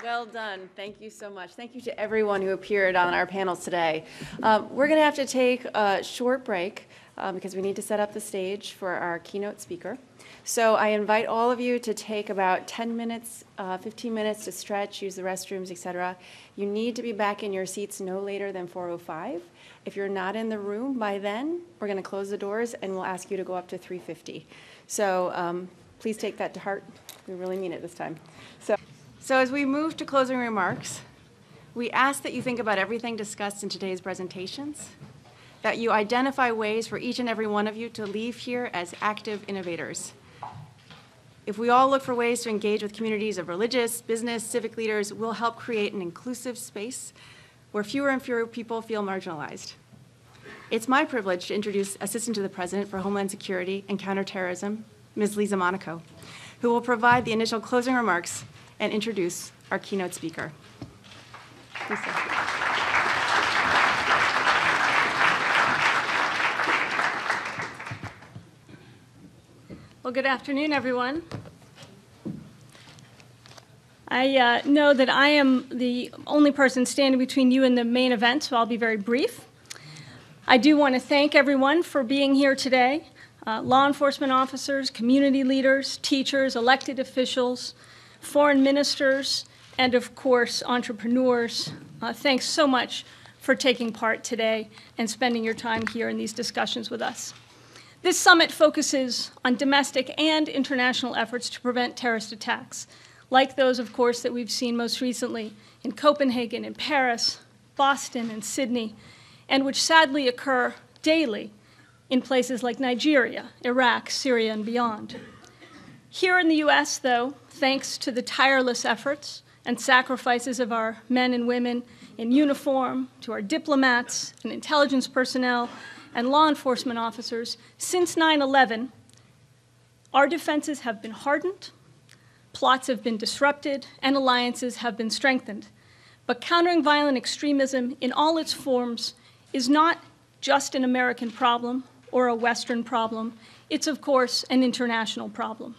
Well done. Thank you so much. Thank you to everyone who appeared on our panels today. Um, we're going to have to take a short break um, because we need to set up the stage for our keynote speaker. So I invite all of you to take about 10 minutes, uh, 15 minutes to stretch, use the restrooms, etc. You need to be back in your seats no later than 4:05. If you're not in the room by then, we're going to close the doors and we'll ask you to go up to 350. So um, please take that to heart. We really mean it this time. So. So as we move to closing remarks, we ask that you think about everything discussed in today's presentations, that you identify ways for each and every one of you to leave here as active innovators. If we all look for ways to engage with communities of religious, business, civic leaders, we'll help create an inclusive space where fewer and fewer people feel marginalized. It's my privilege to introduce Assistant to the President for Homeland Security and Counterterrorism, Ms. Lisa Monaco, who will provide the initial closing remarks and introduce our keynote speaker. Lisa. Well, good afternoon, everyone. I uh, know that I am the only person standing between you and the main event, so I'll be very brief. I do want to thank everyone for being here today. uh, law enforcement officers, community leaders, teachers, elected officials, foreign ministers, and of course, entrepreneurs. Uh, thanks so much for taking part today and spending your time here in these discussions with us. This summit focuses on domestic and international efforts to prevent terrorist attacks, like those, of course, that we've seen most recently in Copenhagen, in Paris, Boston, and Sydney, and which sadly occur daily in places like Nigeria, Iraq, Syria, and beyond. Here in the US, though, thanks to the tireless efforts and sacrifices of our men and women in uniform, to our diplomats and intelligence personnel and law enforcement officers, since 9 11, our defenses have been hardened, plots have been disrupted, and alliances have been strengthened. But countering violent extremism in all its forms is not just an American problem or a Western problem. It's, of course, an international problem.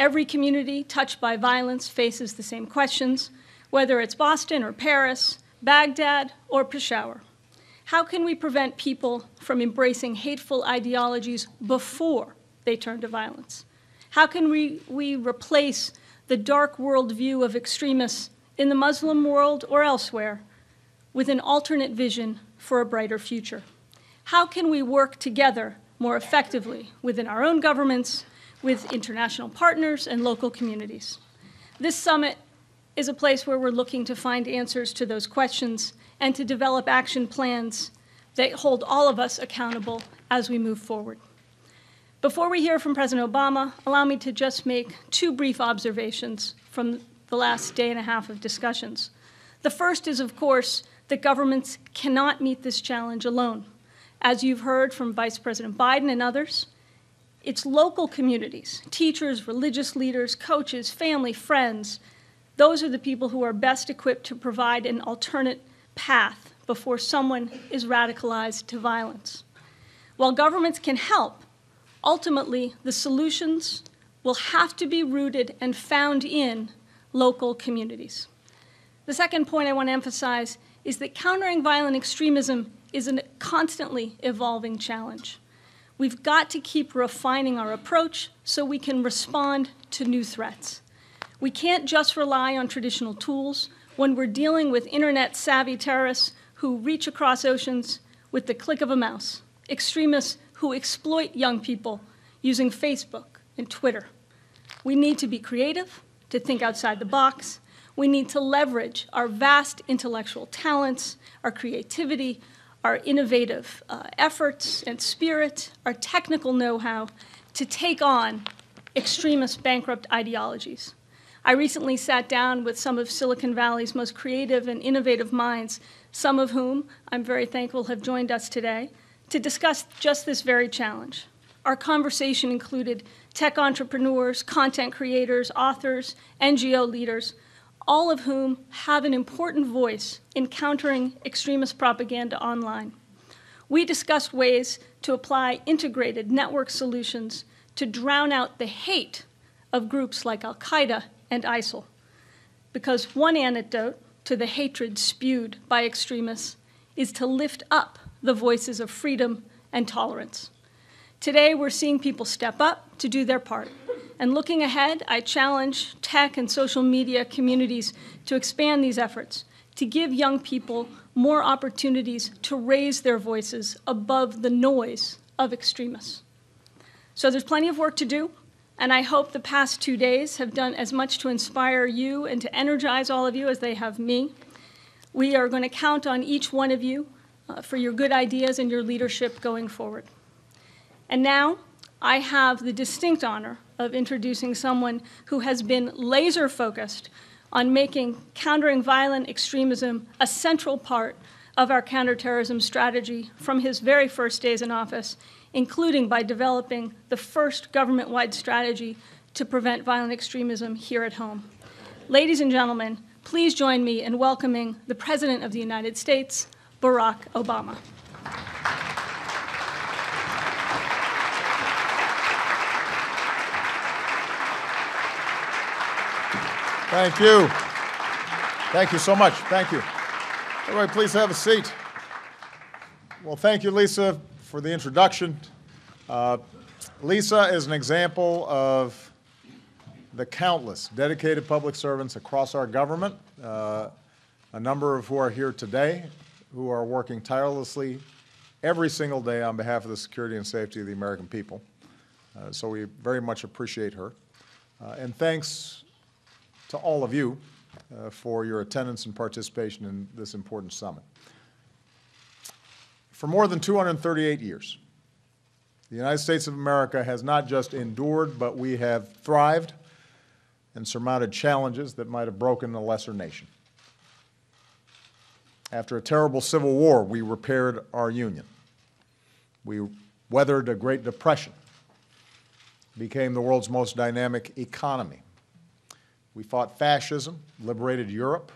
Every community touched by violence faces the same questions, whether it's Boston or Paris, Baghdad or Peshawar. How can we prevent people from embracing hateful ideologies before they turn to violence? How can we, we replace the dark worldview of extremists in the Muslim world or elsewhere with an alternate vision for a brighter future? How can we work together more effectively within our own governments, with international partners, and local communities? This summit is a place where we're looking to find answers to those questions and to develop action plans that hold all of us accountable as we move forward. Before we hear from President Obama, allow me to just make two brief observations from the last day and a half of discussions. The first is, of course, that governments cannot meet this challenge alone. As you've heard from Vice President Biden and others, it's local communities, teachers, religious leaders, coaches, family, friends. Those are the people who are best equipped to provide an alternate path before someone is radicalized to violence. While governments can help, ultimately the solutions will have to be rooted and found in local communities. The second point I want to emphasize is that countering violent extremism is a constantly evolving challenge. We've got to keep refining our approach so we can respond to new threats. We can't just rely on traditional tools when we're dealing with internet savvy terrorists who reach across oceans with the click of a mouse, extremists who exploit young people using Facebook and Twitter. We need to be creative, to think outside the box. We need to leverage our vast intellectual talents, our creativity, our innovative uh, efforts and spirit, our technical know how to take on extremist bankrupt ideologies. I recently sat down with some of Silicon Valley's most creative and innovative minds, some of whom I'm very thankful have joined us today, to discuss just this very challenge. Our conversation included tech entrepreneurs, content creators, authors, NGO leaders, all of whom have an important voice in countering extremist propaganda online. We discussed ways to apply integrated network solutions to drown out the hate of groups like Al Qaeda and ISIL. Because one antidote to the hatred spewed by extremists is to lift up the voices of freedom and tolerance. Today, we're seeing people step up to do their part. And looking ahead, I challenge tech and social media communities to expand these efforts, to give young people more opportunities to raise their voices above the noise of extremists. So there's plenty of work to do, and I hope the past two days have done as much to inspire you and to energize all of you as they have me. We are going to count on each one of you uh, for your good ideas and your leadership going forward. And now I have the distinct honor of introducing someone who has been laser focused on making countering violent extremism a central part of our counterterrorism strategy from his very first days in office, including by developing the first government wide strategy to prevent violent extremism here at home. Ladies and gentlemen, please join me in welcoming the President of the United States, Barack Obama. Thank you. Thank you so much. Thank you. Everybody, please have a seat. Well, thank you, Lisa, for the introduction. Uh, Lisa is an example of the countless dedicated public servants across our government, uh, a number of who are here today, who are working tirelessly every single day on behalf of the security and safety of the American people. Uh, So we very much appreciate her. Uh, And thanks to all of you uh, for your attendance and participation in this important summit. For more than 238 years, the United States of America has not just endured, but we have thrived and surmounted challenges that might have broken a lesser nation. After a terrible civil war, we repaired our union. We weathered a Great Depression, became the world's most dynamic economy. We fought fascism, liberated Europe.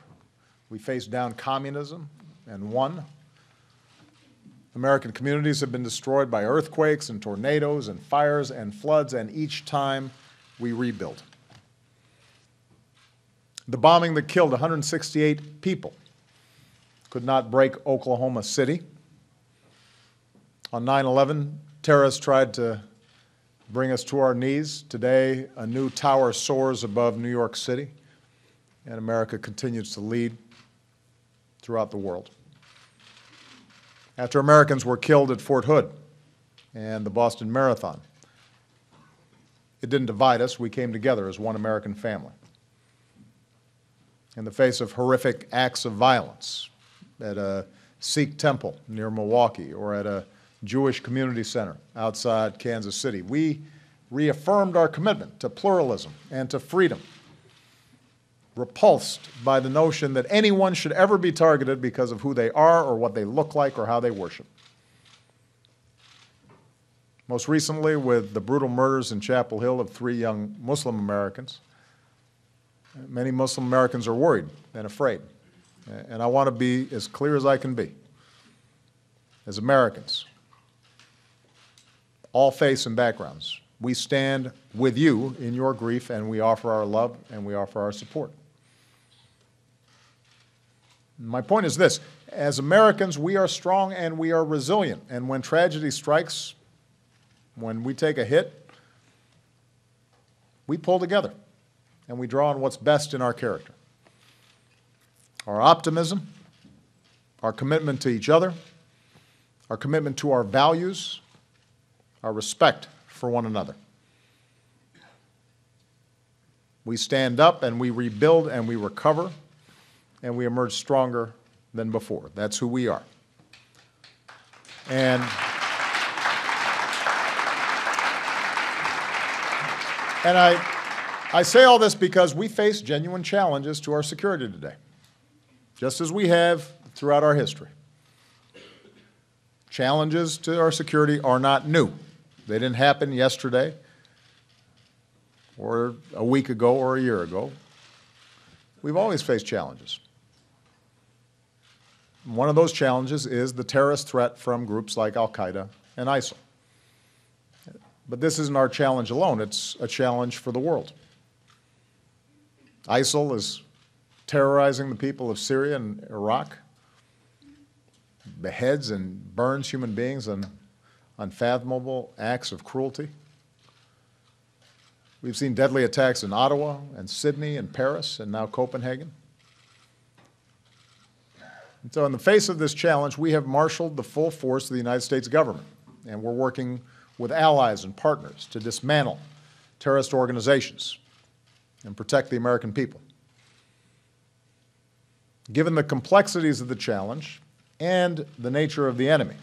We faced down communism and won. American communities have been destroyed by earthquakes and tornadoes and fires and floods, and each time we rebuild. The bombing that killed 168 people could not break Oklahoma City. On 9 11, terrorists tried to bring us to our knees. Today, a new tower soars above New York City, and America continues to lead throughout the world. After Americans were killed at Fort Hood and the Boston Marathon, it didn't divide us. We came together as one American family. In the face of horrific acts of violence at a Sikh temple near Milwaukee or at a Jewish community center outside Kansas City, we reaffirmed our commitment to pluralism and to freedom, repulsed by the notion that anyone should ever be targeted because of who they are or what they look like or how they worship. Most recently, with the brutal murders in Chapel Hill of three young Muslim Americans, many Muslim Americans are worried and afraid. And I want to be as clear as I can be. As Americans, all faiths and backgrounds, we stand with you in your grief and we offer our love and we offer our support. My point is this as Americans, we are strong and we are resilient. And when tragedy strikes, when we take a hit, we pull together and we draw on what's best in our character our optimism, our commitment to each other, our commitment to our values, our respect for one another. We stand up and we rebuild and we recover and we emerge stronger than before. That's who we are. And and I I say all this because we face genuine challenges to our security today, just as we have throughout our history. Challenges to our security are not new. They didn't happen yesterday or a week ago or a year ago. We've always faced challenges. One of those challenges is the terrorist threat from groups like Al Qaeda and ISIL. But this isn't our challenge alone, it's a challenge for the world. ISIL is terrorizing the people of Syria and Iraq, beheads and burns human beings in unfathomable acts of cruelty. We've seen deadly attacks in Ottawa and Sydney and Paris and now Copenhagen. And so, in the face of this challenge, we have marshaled the full force of the United States government, and we're working with allies and partners to dismantle terrorist organizations and protect the American people. Given the complexities of the challenge and the nature of the enemy,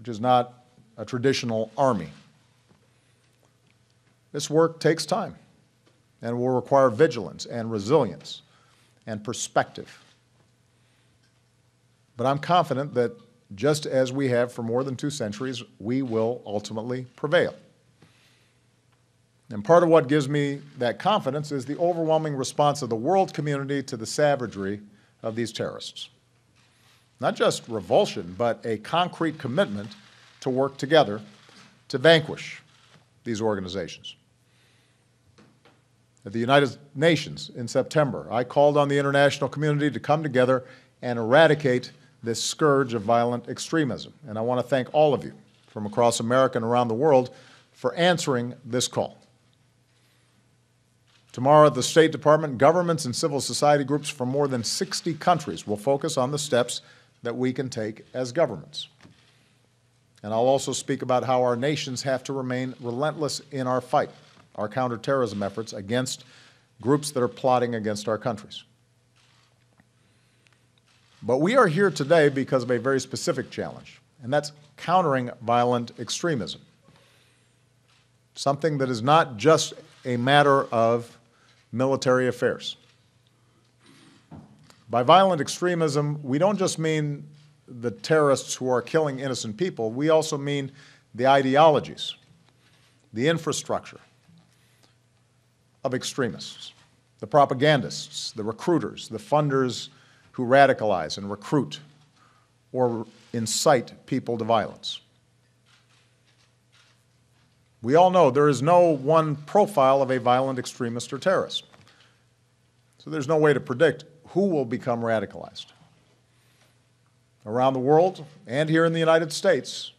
which is not a traditional army, this work takes time and will require vigilance and resilience and perspective. But I'm confident that just as we have for more than two centuries, we will ultimately prevail. And part of what gives me that confidence is the overwhelming response of the world community to the savagery of these terrorists. Not just revulsion, but a concrete commitment to work together to vanquish these organizations. At the United Nations in September, I called on the international community to come together and eradicate this scourge of violent extremism. And I want to thank all of you from across America and around the world for answering this call. Tomorrow at the State Department, governments and civil society groups from more than 60 countries will focus on the steps that we can take as governments. And I'll also speak about how our nations have to remain relentless in our fight, our counterterrorism efforts against groups that are plotting against our countries. But we are here today because of a very specific challenge, and that's countering violent extremism. Something that is not just a matter of military affairs. By violent extremism, we don't just mean the terrorists who are killing innocent people, we also mean the ideologies, the infrastructure of extremists, the propagandists, the recruiters, the funders who radicalize and recruit or incite people to violence. We all know there is no one profile of a violent extremist or terrorist. So there's no way to predict who will become radicalized. Around the world and here in the United States,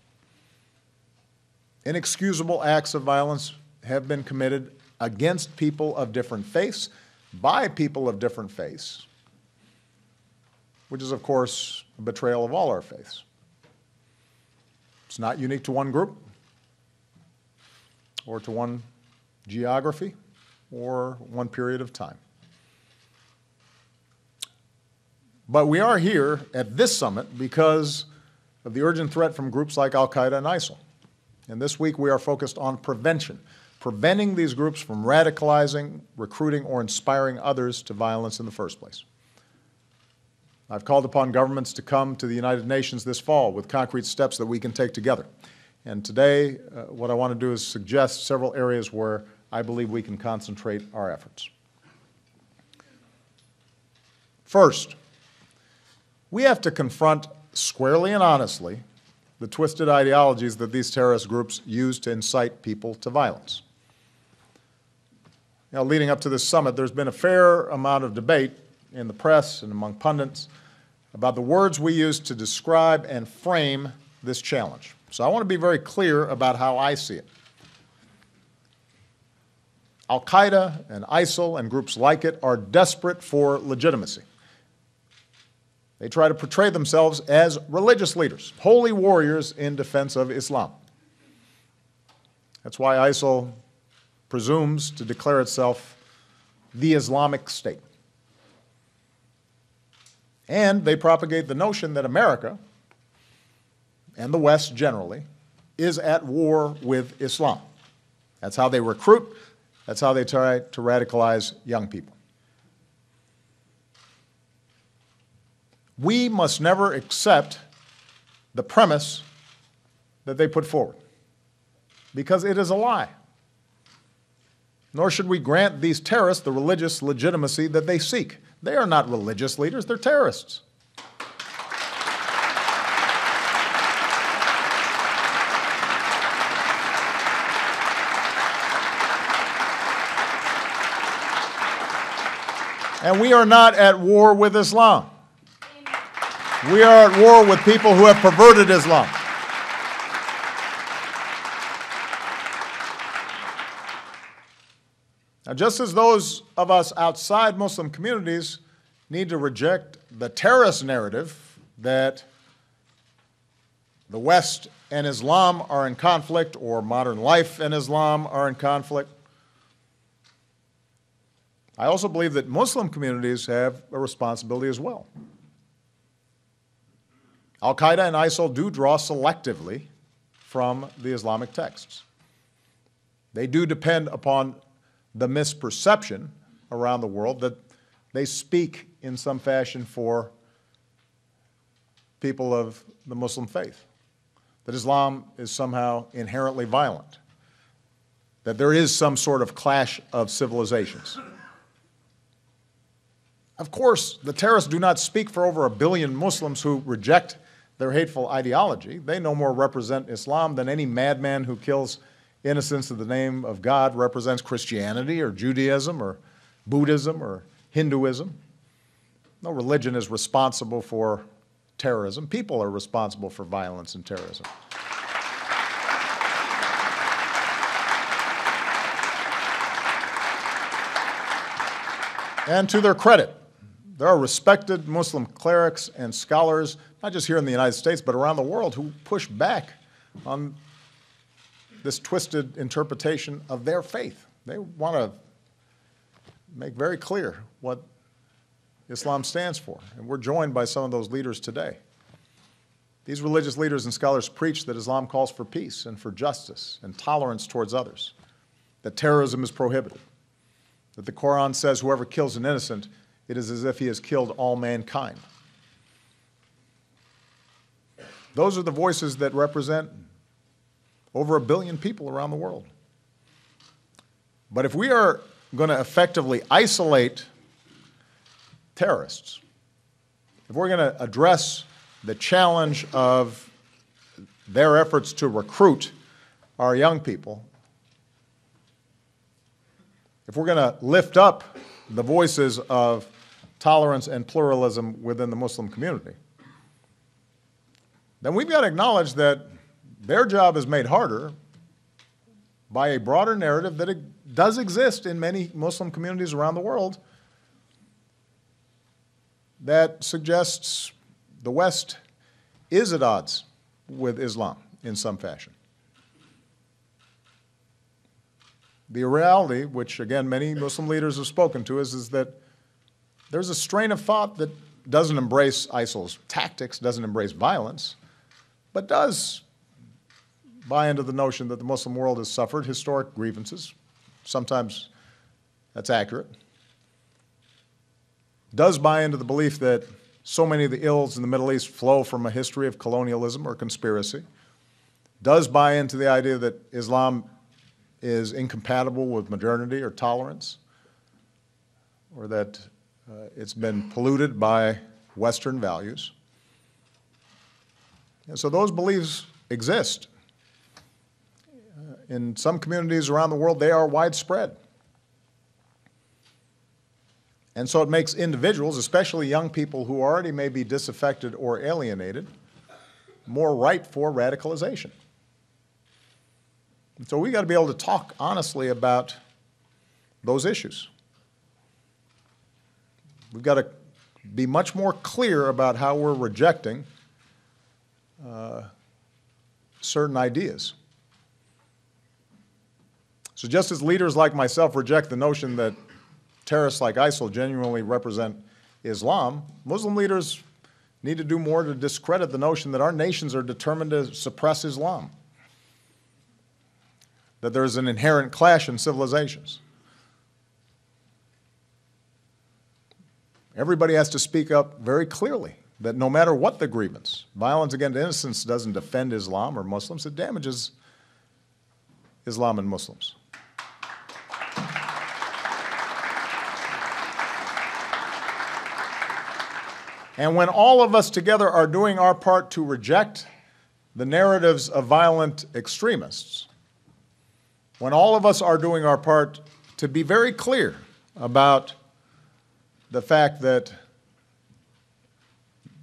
inexcusable acts of violence have been committed against people of different faiths, by people of different faiths, which is, of course, a betrayal of all our faiths. It's not unique to one group or to one geography or one period of time. But we are here at this summit because of the urgent threat from groups like Al Qaeda and ISIL. And this week we are focused on prevention, preventing these groups from radicalizing, recruiting, or inspiring others to violence in the first place. I've called upon governments to come to the United Nations this fall with concrete steps that we can take together. And today, uh, what I want to do is suggest several areas where I believe we can concentrate our efforts. First, we have to confront squarely and honestly the twisted ideologies that these terrorist groups use to incite people to violence. Now, leading up to this summit, there's been a fair amount of debate in the press and among pundits about the words we use to describe and frame this challenge. So I want to be very clear about how I see it. Al Qaeda and ISIL and groups like it are desperate for legitimacy. They try to portray themselves as religious leaders, holy warriors in defense of Islam. That's why ISIL presumes to declare itself the Islamic State. And they propagate the notion that America, and the West generally, is at war with Islam. That's how they recruit, that's how they try to radicalize young people. We must never accept the premise that they put forward because it is a lie. Nor should we grant these terrorists the religious legitimacy that they seek. They are not religious leaders, they're terrorists. And we are not at war with Islam. We are at war with people who have perverted Islam. Now, just as those of us outside Muslim communities need to reject the terrorist narrative that the West and Islam are in conflict or modern life and Islam are in conflict, I also believe that Muslim communities have a responsibility as well. Al Qaeda and ISIL do draw selectively from the Islamic texts. They do depend upon the misperception around the world that they speak in some fashion for people of the Muslim faith, that Islam is somehow inherently violent, that there is some sort of clash of civilizations. Of course, the terrorists do not speak for over a billion Muslims who reject their hateful ideology. They no more represent Islam than any madman who kills innocents in the name of God represents Christianity or Judaism or Buddhism or Hinduism. No religion is responsible for terrorism. People are responsible for violence and terrorism. And to their credit, there are respected Muslim clerics and scholars, not just here in the United States, but around the world, who push back on this twisted interpretation of their faith. They want to make very clear what Islam stands for. And we're joined by some of those leaders today. These religious leaders and scholars preach that Islam calls for peace and for justice and tolerance towards others, that terrorism is prohibited, that the Quran says whoever kills an innocent, it is as if he has killed all mankind. Those are the voices that represent over a billion people around the world. But if we are going to effectively isolate terrorists, if we're going to address the challenge of their efforts to recruit our young people, if we're going to lift up the voices of tolerance and pluralism within the Muslim community, then we've got to acknowledge that their job is made harder by a broader narrative that it does exist in many Muslim communities around the world that suggests the West is at odds with Islam in some fashion. The reality, which again many Muslim leaders have spoken to, is, is that there's a strain of thought that doesn't embrace ISIL's tactics, doesn't embrace violence, but does buy into the notion that the Muslim world has suffered historic grievances. Sometimes that's accurate. Does buy into the belief that so many of the ills in the Middle East flow from a history of colonialism or conspiracy. Does buy into the idea that Islam is incompatible with modernity or tolerance, or that uh, it's been polluted by Western values. And so those beliefs exist. Uh, in some communities around the world, they are widespread. And so it makes individuals, especially young people who already may be disaffected or alienated, more ripe for radicalization. And so we got to be able to talk honestly about those issues. We've got to be much more clear about how we're rejecting uh, certain ideas. So just as leaders like myself reject the notion that terrorists like ISIL genuinely represent Islam, Muslim leaders need to do more to discredit the notion that our nations are determined to suppress Islam, that there's an inherent clash in civilizations. Everybody has to speak up very clearly that no matter what the grievance, violence against innocents doesn't defend Islam or Muslims, it damages Islam and Muslims. And when all of us together are doing our part to reject the narratives of violent extremists, when all of us are doing our part to be very clear about the fact that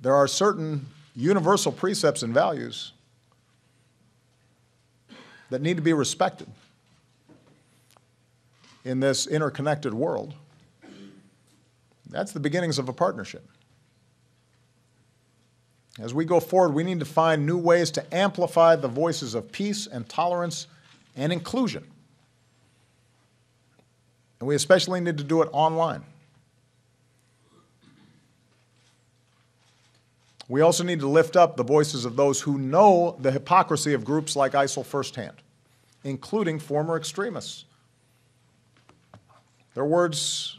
there are certain universal precepts and values that need to be respected in this interconnected world, that's the beginnings of a partnership. As we go forward, we need to find new ways to amplify the voices of peace and tolerance and inclusion. And we especially need to do it online. We also need to lift up the voices of those who know the hypocrisy of groups like ISIL firsthand, including former extremists. Their words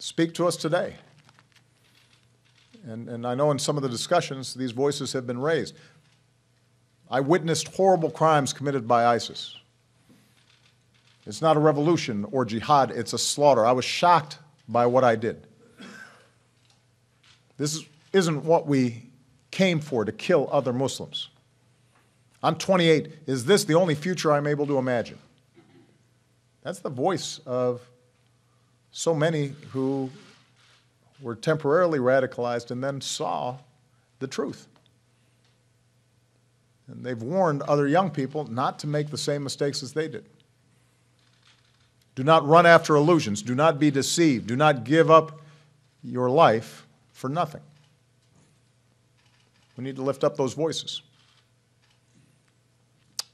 speak to us today. And, and I know in some of the discussions, these voices have been raised. I witnessed horrible crimes committed by ISIS. It's not a revolution or jihad, it's a slaughter. I was shocked by what I did. This isn't what we came for to kill other Muslims. I'm 28. Is this the only future I'm able to imagine? That's the voice of so many who were temporarily radicalized and then saw the truth. And they've warned other young people not to make the same mistakes as they did. Do not run after illusions. Do not be deceived. Do not give up your life for nothing. We need to lift up those voices.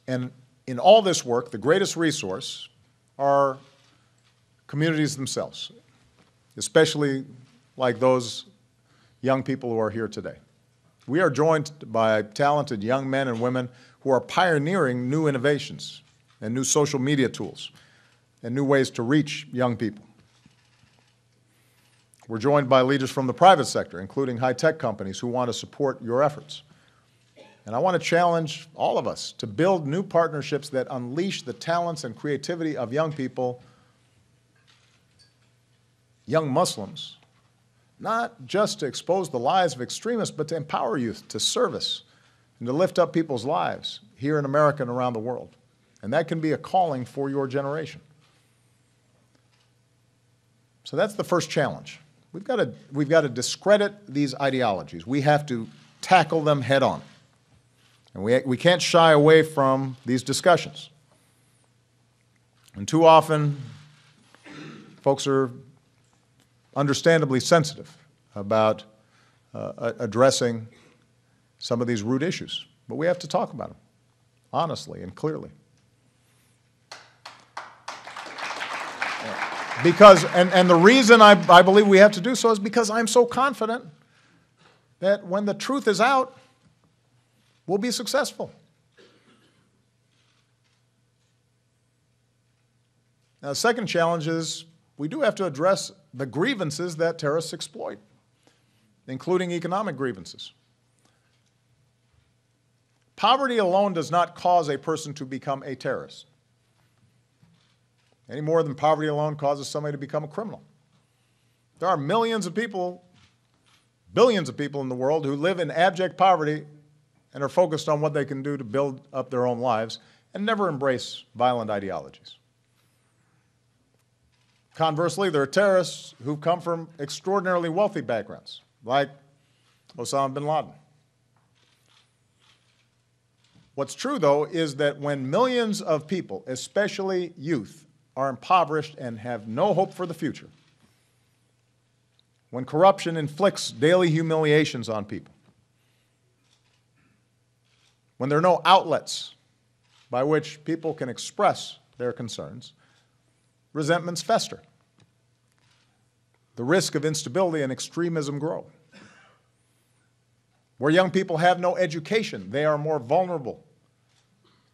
And in all this work, the greatest resource are communities themselves, especially like those young people who are here today. We are joined by talented young men and women who are pioneering new innovations and new social media tools and new ways to reach young people. We're joined by leaders from the private sector, including high-tech companies who want to support your efforts. And I want to challenge all of us to build new partnerships that unleash the talents and creativity of young people, young Muslims, not just to expose the lies of extremists, but to empower youth to service and to lift up people's lives here in America and around the world. And that can be a calling for your generation. So that's the first challenge. We've got to, we've got to discredit these ideologies. We have to tackle them head on. And we, we can't shy away from these discussions. And too often, folks are understandably sensitive about uh, addressing some of these root issues. But we have to talk about them honestly and clearly. Because, and, and the reason I, I believe we have to do so is because I'm so confident that when the truth is out, we'll be successful. Now, the second challenge is we do have to address the grievances that terrorists exploit, including economic grievances. Poverty alone does not cause a person to become a terrorist any more than poverty alone causes somebody to become a criminal. There are millions of people, billions of people in the world who live in abject poverty and are focused on what they can do to build up their own lives and never embrace violent ideologies. Conversely, there are terrorists who come from extraordinarily wealthy backgrounds, like Osama bin Laden. What's true, though, is that when millions of people, especially youth, are impoverished and have no hope for the future, when corruption inflicts daily humiliations on people, when there are no outlets by which people can express their concerns, resentments fester. The risk of instability and extremism grow. Where young people have no education, they are more vulnerable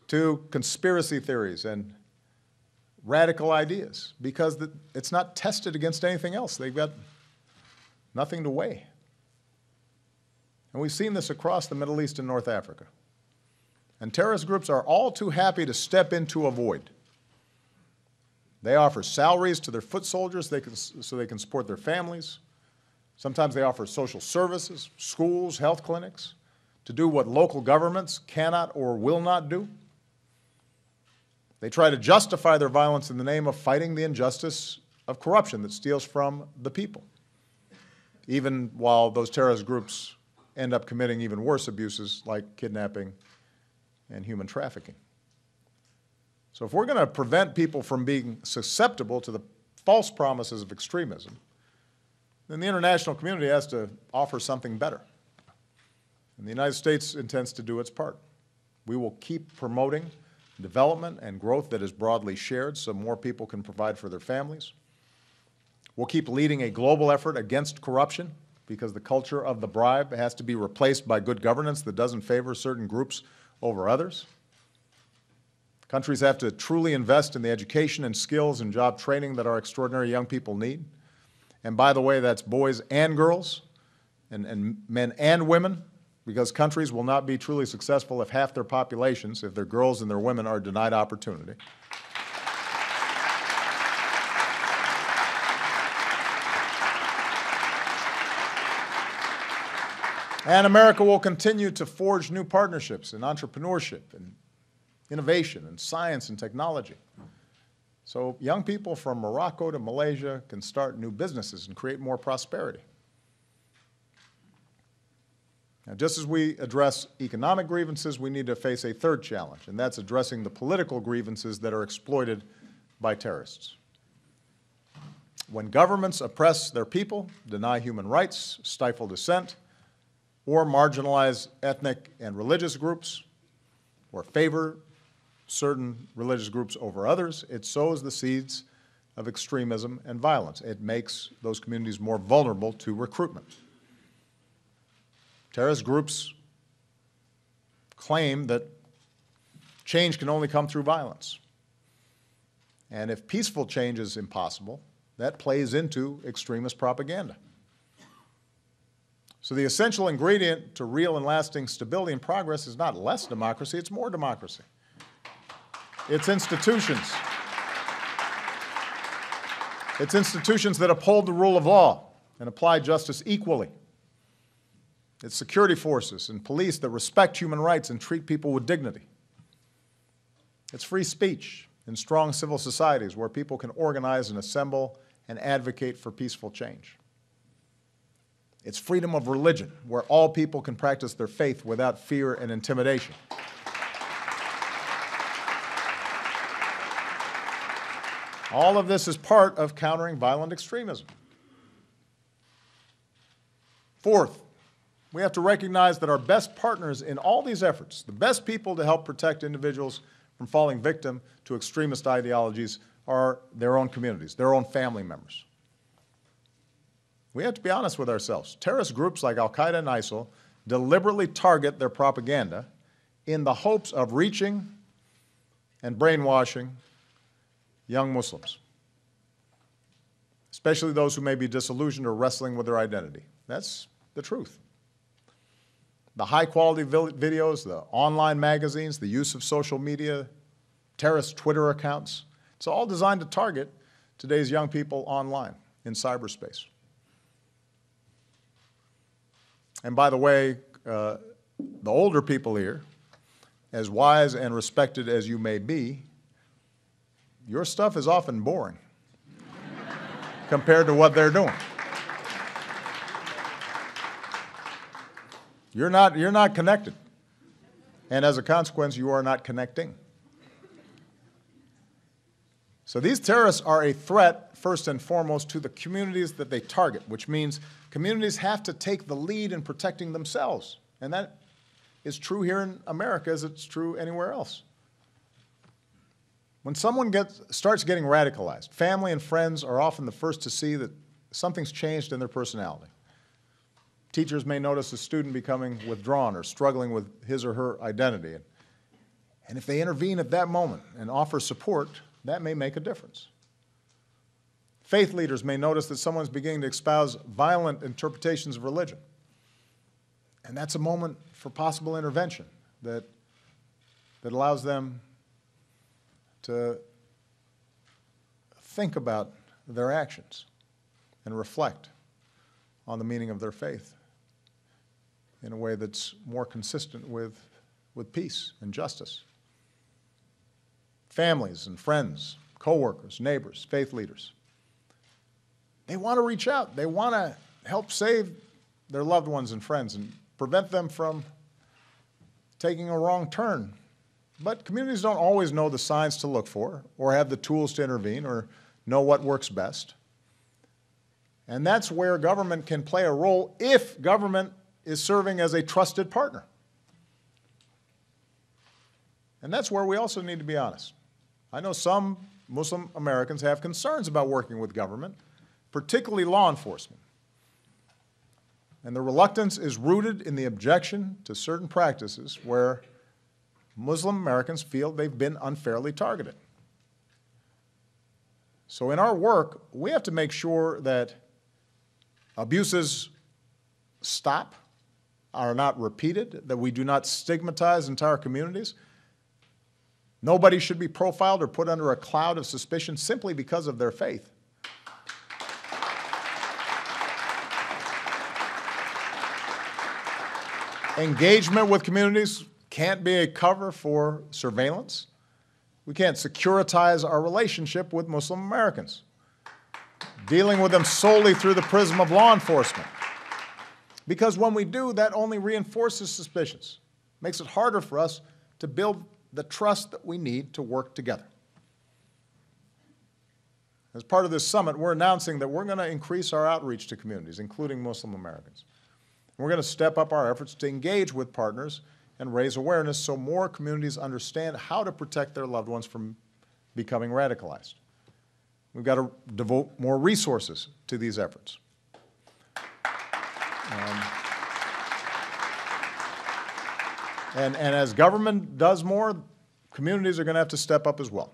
to conspiracy theories and radical ideas because it's not tested against anything else. They've got nothing to weigh. And we've seen this across the Middle East and North Africa. And terrorist groups are all too happy to step into a void. They offer salaries to their foot soldiers they can, so they can support their families. Sometimes they offer social services, schools, health clinics, to do what local governments cannot or will not do. They try to justify their violence in the name of fighting the injustice of corruption that steals from the people, even while those terrorist groups end up committing even worse abuses like kidnapping and human trafficking. So if we're going to prevent people from being susceptible to the false promises of extremism, then the international community has to offer something better. And the United States intends to do its part. We will keep promoting development and growth that is broadly shared so more people can provide for their families. We'll keep leading a global effort against corruption because the culture of the bribe has to be replaced by good governance that doesn't favor certain groups over others. Countries have to truly invest in the education and skills and job training that our extraordinary young people need. And by the way, that's boys and girls, and, and men and women, because countries will not be truly successful if half their populations, if their girls and their women are denied opportunity. And America will continue to forge new partnerships in entrepreneurship and innovation and science and technology. So young people from Morocco to Malaysia can start new businesses and create more prosperity. Now, just as we address economic grievances, we need to face a third challenge, and that's addressing the political grievances that are exploited by terrorists. when governments oppress their people, deny human rights, stifle dissent, or marginalize ethnic and religious groups, or favor certain religious groups over others, it sows the seeds of extremism and violence. It makes those communities more vulnerable to recruitment. Terrorist groups claim that change can only come through violence. And if peaceful change is impossible, that plays into extremist propaganda. So the essential ingredient to real and lasting stability and progress is not less democracy, it's more democracy. It's institutions. It's institutions that uphold the rule of law and apply justice equally. It's security forces and police that respect human rights and treat people with dignity. It's free speech and strong civil societies where people can organize and assemble and advocate for peaceful change. It's freedom of religion, where all people can practice their faith without fear and intimidation. All of this is part of countering violent extremism. Fourth, we have to recognize that our best partners in all these efforts, the best people to help protect individuals from falling victim to extremist ideologies, are their own communities, their own family members. We have to be honest with ourselves. Terrorist groups like Al Qaeda and ISIL deliberately target their propaganda in the hopes of reaching and brainwashing young Muslims, especially those who may be disillusioned or wrestling with their identity. That's the truth. The high quality videos, the online magazines, the use of social media, terrorist Twitter accounts, it's all designed to target today's young people online in cyberspace. And by the way, uh, the older people here, as wise and respected as you may be, your stuff is often boring compared to what they're doing. You're not, you're not connected. And as a consequence, you are not connecting. So these terrorists are a threat, first and foremost, to the communities that they target, which means communities have to take the lead in protecting themselves. And that is true here in America as it's true anywhere else. When someone gets, starts getting radicalized, family and friends are often the first to see that something's changed in their personality. Teachers may notice a student becoming withdrawn or struggling with his or her identity. And if they intervene at that moment and offer support, that may make a difference. Faith leaders may notice that someone's beginning to espouse violent interpretations of religion. And that's a moment for possible intervention that, that allows them to think about their actions and reflect on the meaning of their faith in a way that's more consistent with, with peace and justice. Families and friends, coworkers, neighbors, faith leaders, they want to reach out. They want to help save their loved ones and friends and prevent them from taking a wrong turn but communities don't always know the signs to look for, or have the tools to intervene, or know what works best. And that's where government can play a role if government is serving as a trusted partner. And that's where we also need to be honest. I know some Muslim Americans have concerns about working with government, particularly law enforcement. And the reluctance is rooted in the objection to certain practices where Muslim Americans feel they've been unfairly targeted. So in our work, we have to make sure that abuses stop, are not repeated, that we do not stigmatize entire communities. Nobody should be profiled or put under a cloud of suspicion simply because of their faith. Engagement with communities can't be a cover for surveillance. We can't securitize our relationship with Muslim Americans, dealing with them solely through the prism of law enforcement. Because when we do, that only reinforces suspicions, makes it harder for us to build the trust that we need to work together. As part of this summit, we're announcing that we're going to increase our outreach to communities, including Muslim Americans. We're going to step up our efforts to engage with partners and raise awareness so more communities understand how to protect their loved ones from becoming radicalized. We've got to devote more resources to these efforts. Um, and, and as government does more, communities are going to have to step up as well.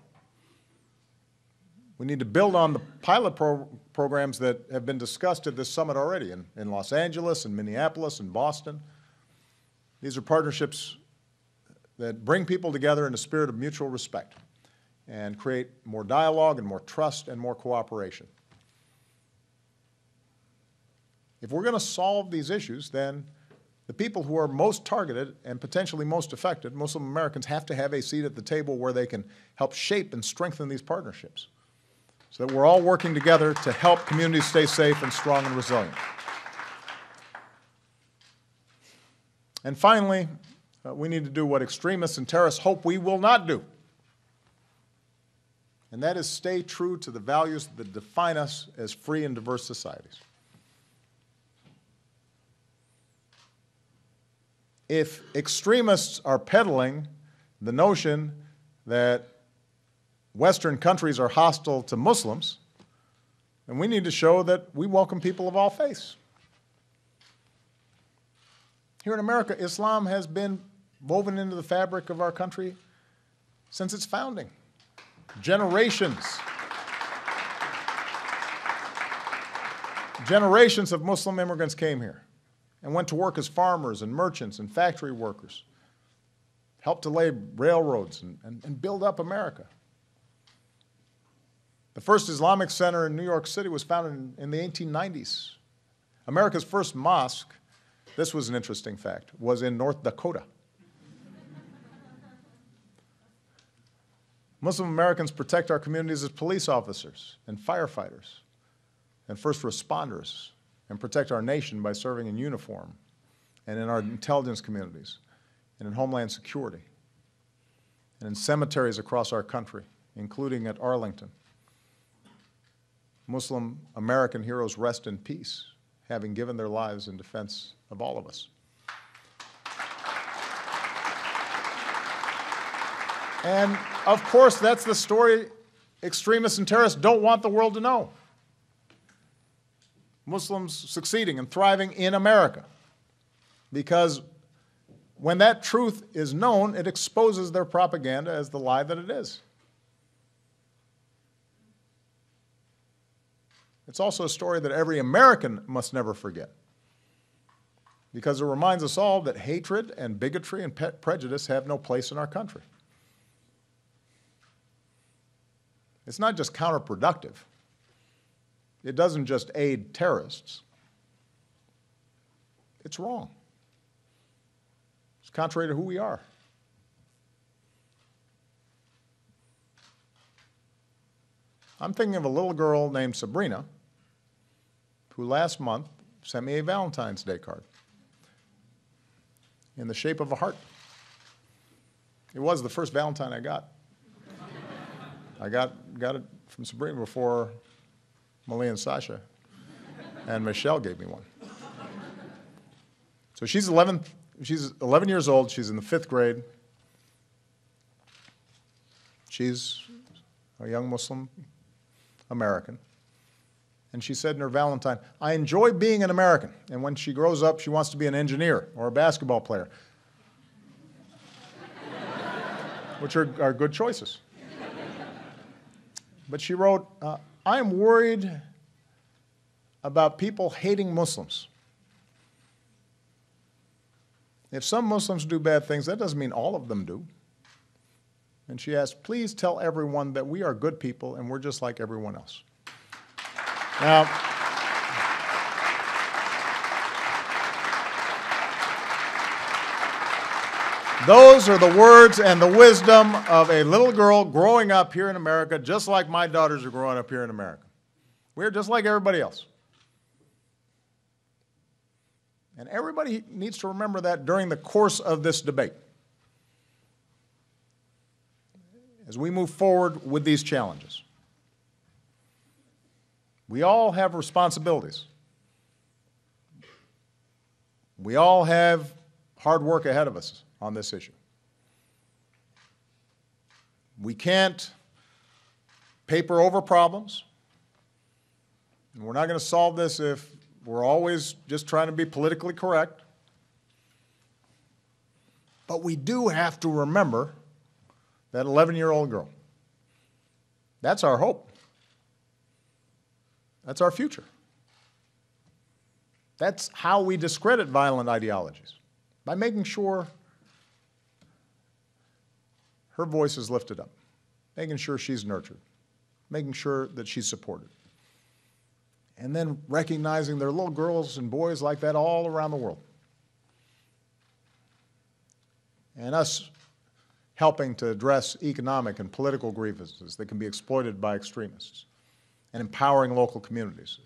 We need to build on the pilot pro programs that have been discussed at this summit already in, in Los Angeles, in Minneapolis, and Boston. These are partnerships that bring people together in a spirit of mutual respect and create more dialogue and more trust and more cooperation. If we're going to solve these issues, then the people who are most targeted and potentially most affected, Muslim Americans, have to have a seat at the table where they can help shape and strengthen these partnerships so that we're all working together to help communities stay safe and strong and resilient. And finally, uh, we need to do what extremists and terrorists hope we will not do. And that is stay true to the values that define us as free and diverse societies. If extremists are peddling the notion that Western countries are hostile to Muslims, then we need to show that we welcome people of all faiths. Here in America, Islam has been woven into the fabric of our country since its founding. Generations. Generations of Muslim immigrants came here and went to work as farmers and merchants and factory workers, helped to lay railroads and, and, and build up America. The first Islamic center in New York City was founded in, in the 1890s. America's first mosque, this was an interesting fact, was in North Dakota. Muslim Americans protect our communities as police officers and firefighters and first responders and protect our nation by serving in uniform and in our mm. intelligence communities and in homeland security and in cemeteries across our country, including at Arlington. Muslim American heroes rest in peace, having given their lives in defense of all of us. And of course, that's the story extremists and terrorists don't want the world to know. Muslims succeeding and thriving in America. Because when that truth is known, it exposes their propaganda as the lie that it is. It's also a story that every American must never forget. Because it reminds us all that hatred and bigotry and prejudice have no place in our country. It's not just counterproductive. It doesn't just aid terrorists. It's wrong. It's contrary to who we are. I'm thinking of a little girl named Sabrina who last month sent me a Valentine's Day card in the shape of a heart. It was the first Valentine I got. I got, got it from Sabrina before Malia and Sasha, and Michelle gave me one. So she's 11, she's 11 years old. She's in the fifth grade. She's a young Muslim American. And she said in her Valentine, I enjoy being an American. And when she grows up, she wants to be an engineer or a basketball player, which are, are good choices. But she wrote, uh, I am worried about people hating Muslims. If some Muslims do bad things, that doesn't mean all of them do. And she asked, please tell everyone that we are good people and we're just like everyone else. Now, Those are the words and the wisdom of a little girl growing up here in America, just like my daughters are growing up here in America. We're just like everybody else. And everybody needs to remember that during the course of this debate as we move forward with these challenges. We all have responsibilities. We all have hard work ahead of us on this issue. We can't paper over problems. And we're not going to solve this if we're always just trying to be politically correct. But we do have to remember that 11 year old girl. That's our hope. That's our future. That's how we discredit violent ideologies by making sure her voice is lifted up, making sure she's nurtured, making sure that she's supported. And then recognizing there are little girls and boys like that all around the world. And us helping to address economic and political grievances that can be exploited by extremists, and empowering local communities,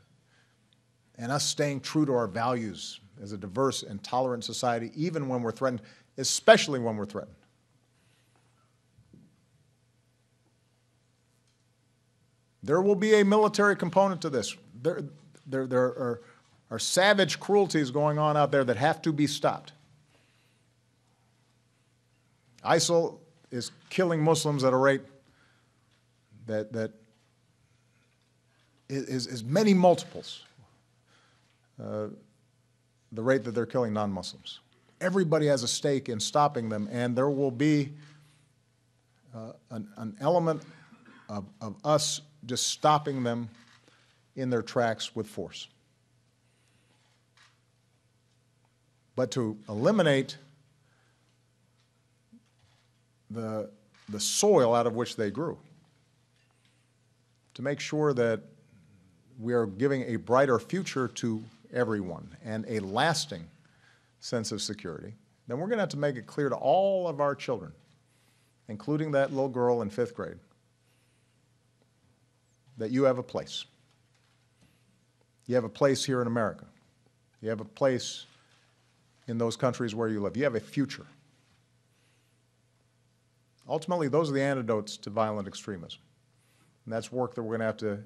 and us staying true to our values as a diverse and tolerant society, even when we're threatened, especially when we're threatened. There will be a military component to this. There, there, there are, are savage cruelties going on out there that have to be stopped. ISIL is killing Muslims at a rate that, that is, is many multiples uh, the rate that they're killing non-Muslims. Everybody has a stake in stopping them, and there will be uh, an, an element of, of us just stopping them in their tracks with force. But to eliminate the, the soil out of which they grew, to make sure that we are giving a brighter future to everyone and a lasting sense of security, then we're going to have to make it clear to all of our children, including that little girl in fifth grade, that you have a place. You have a place here in America. You have a place in those countries where you live. You have a future. Ultimately, those are the antidotes to violent extremism. And that's work that we're going to have to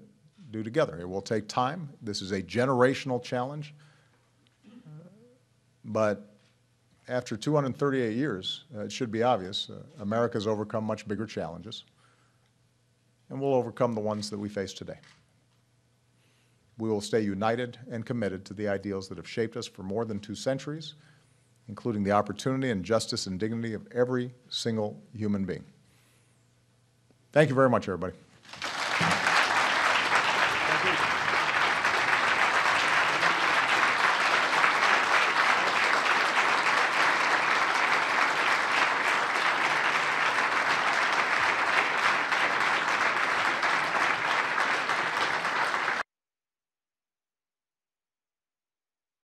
do together. It will take time. This is a generational challenge. But after 238 years, uh, it should be obvious, uh, has overcome much bigger challenges. And we'll overcome the ones that we face today. We will stay united and committed to the ideals that have shaped us for more than two centuries, including the opportunity and justice and dignity of every single human being. Thank you very much, everybody.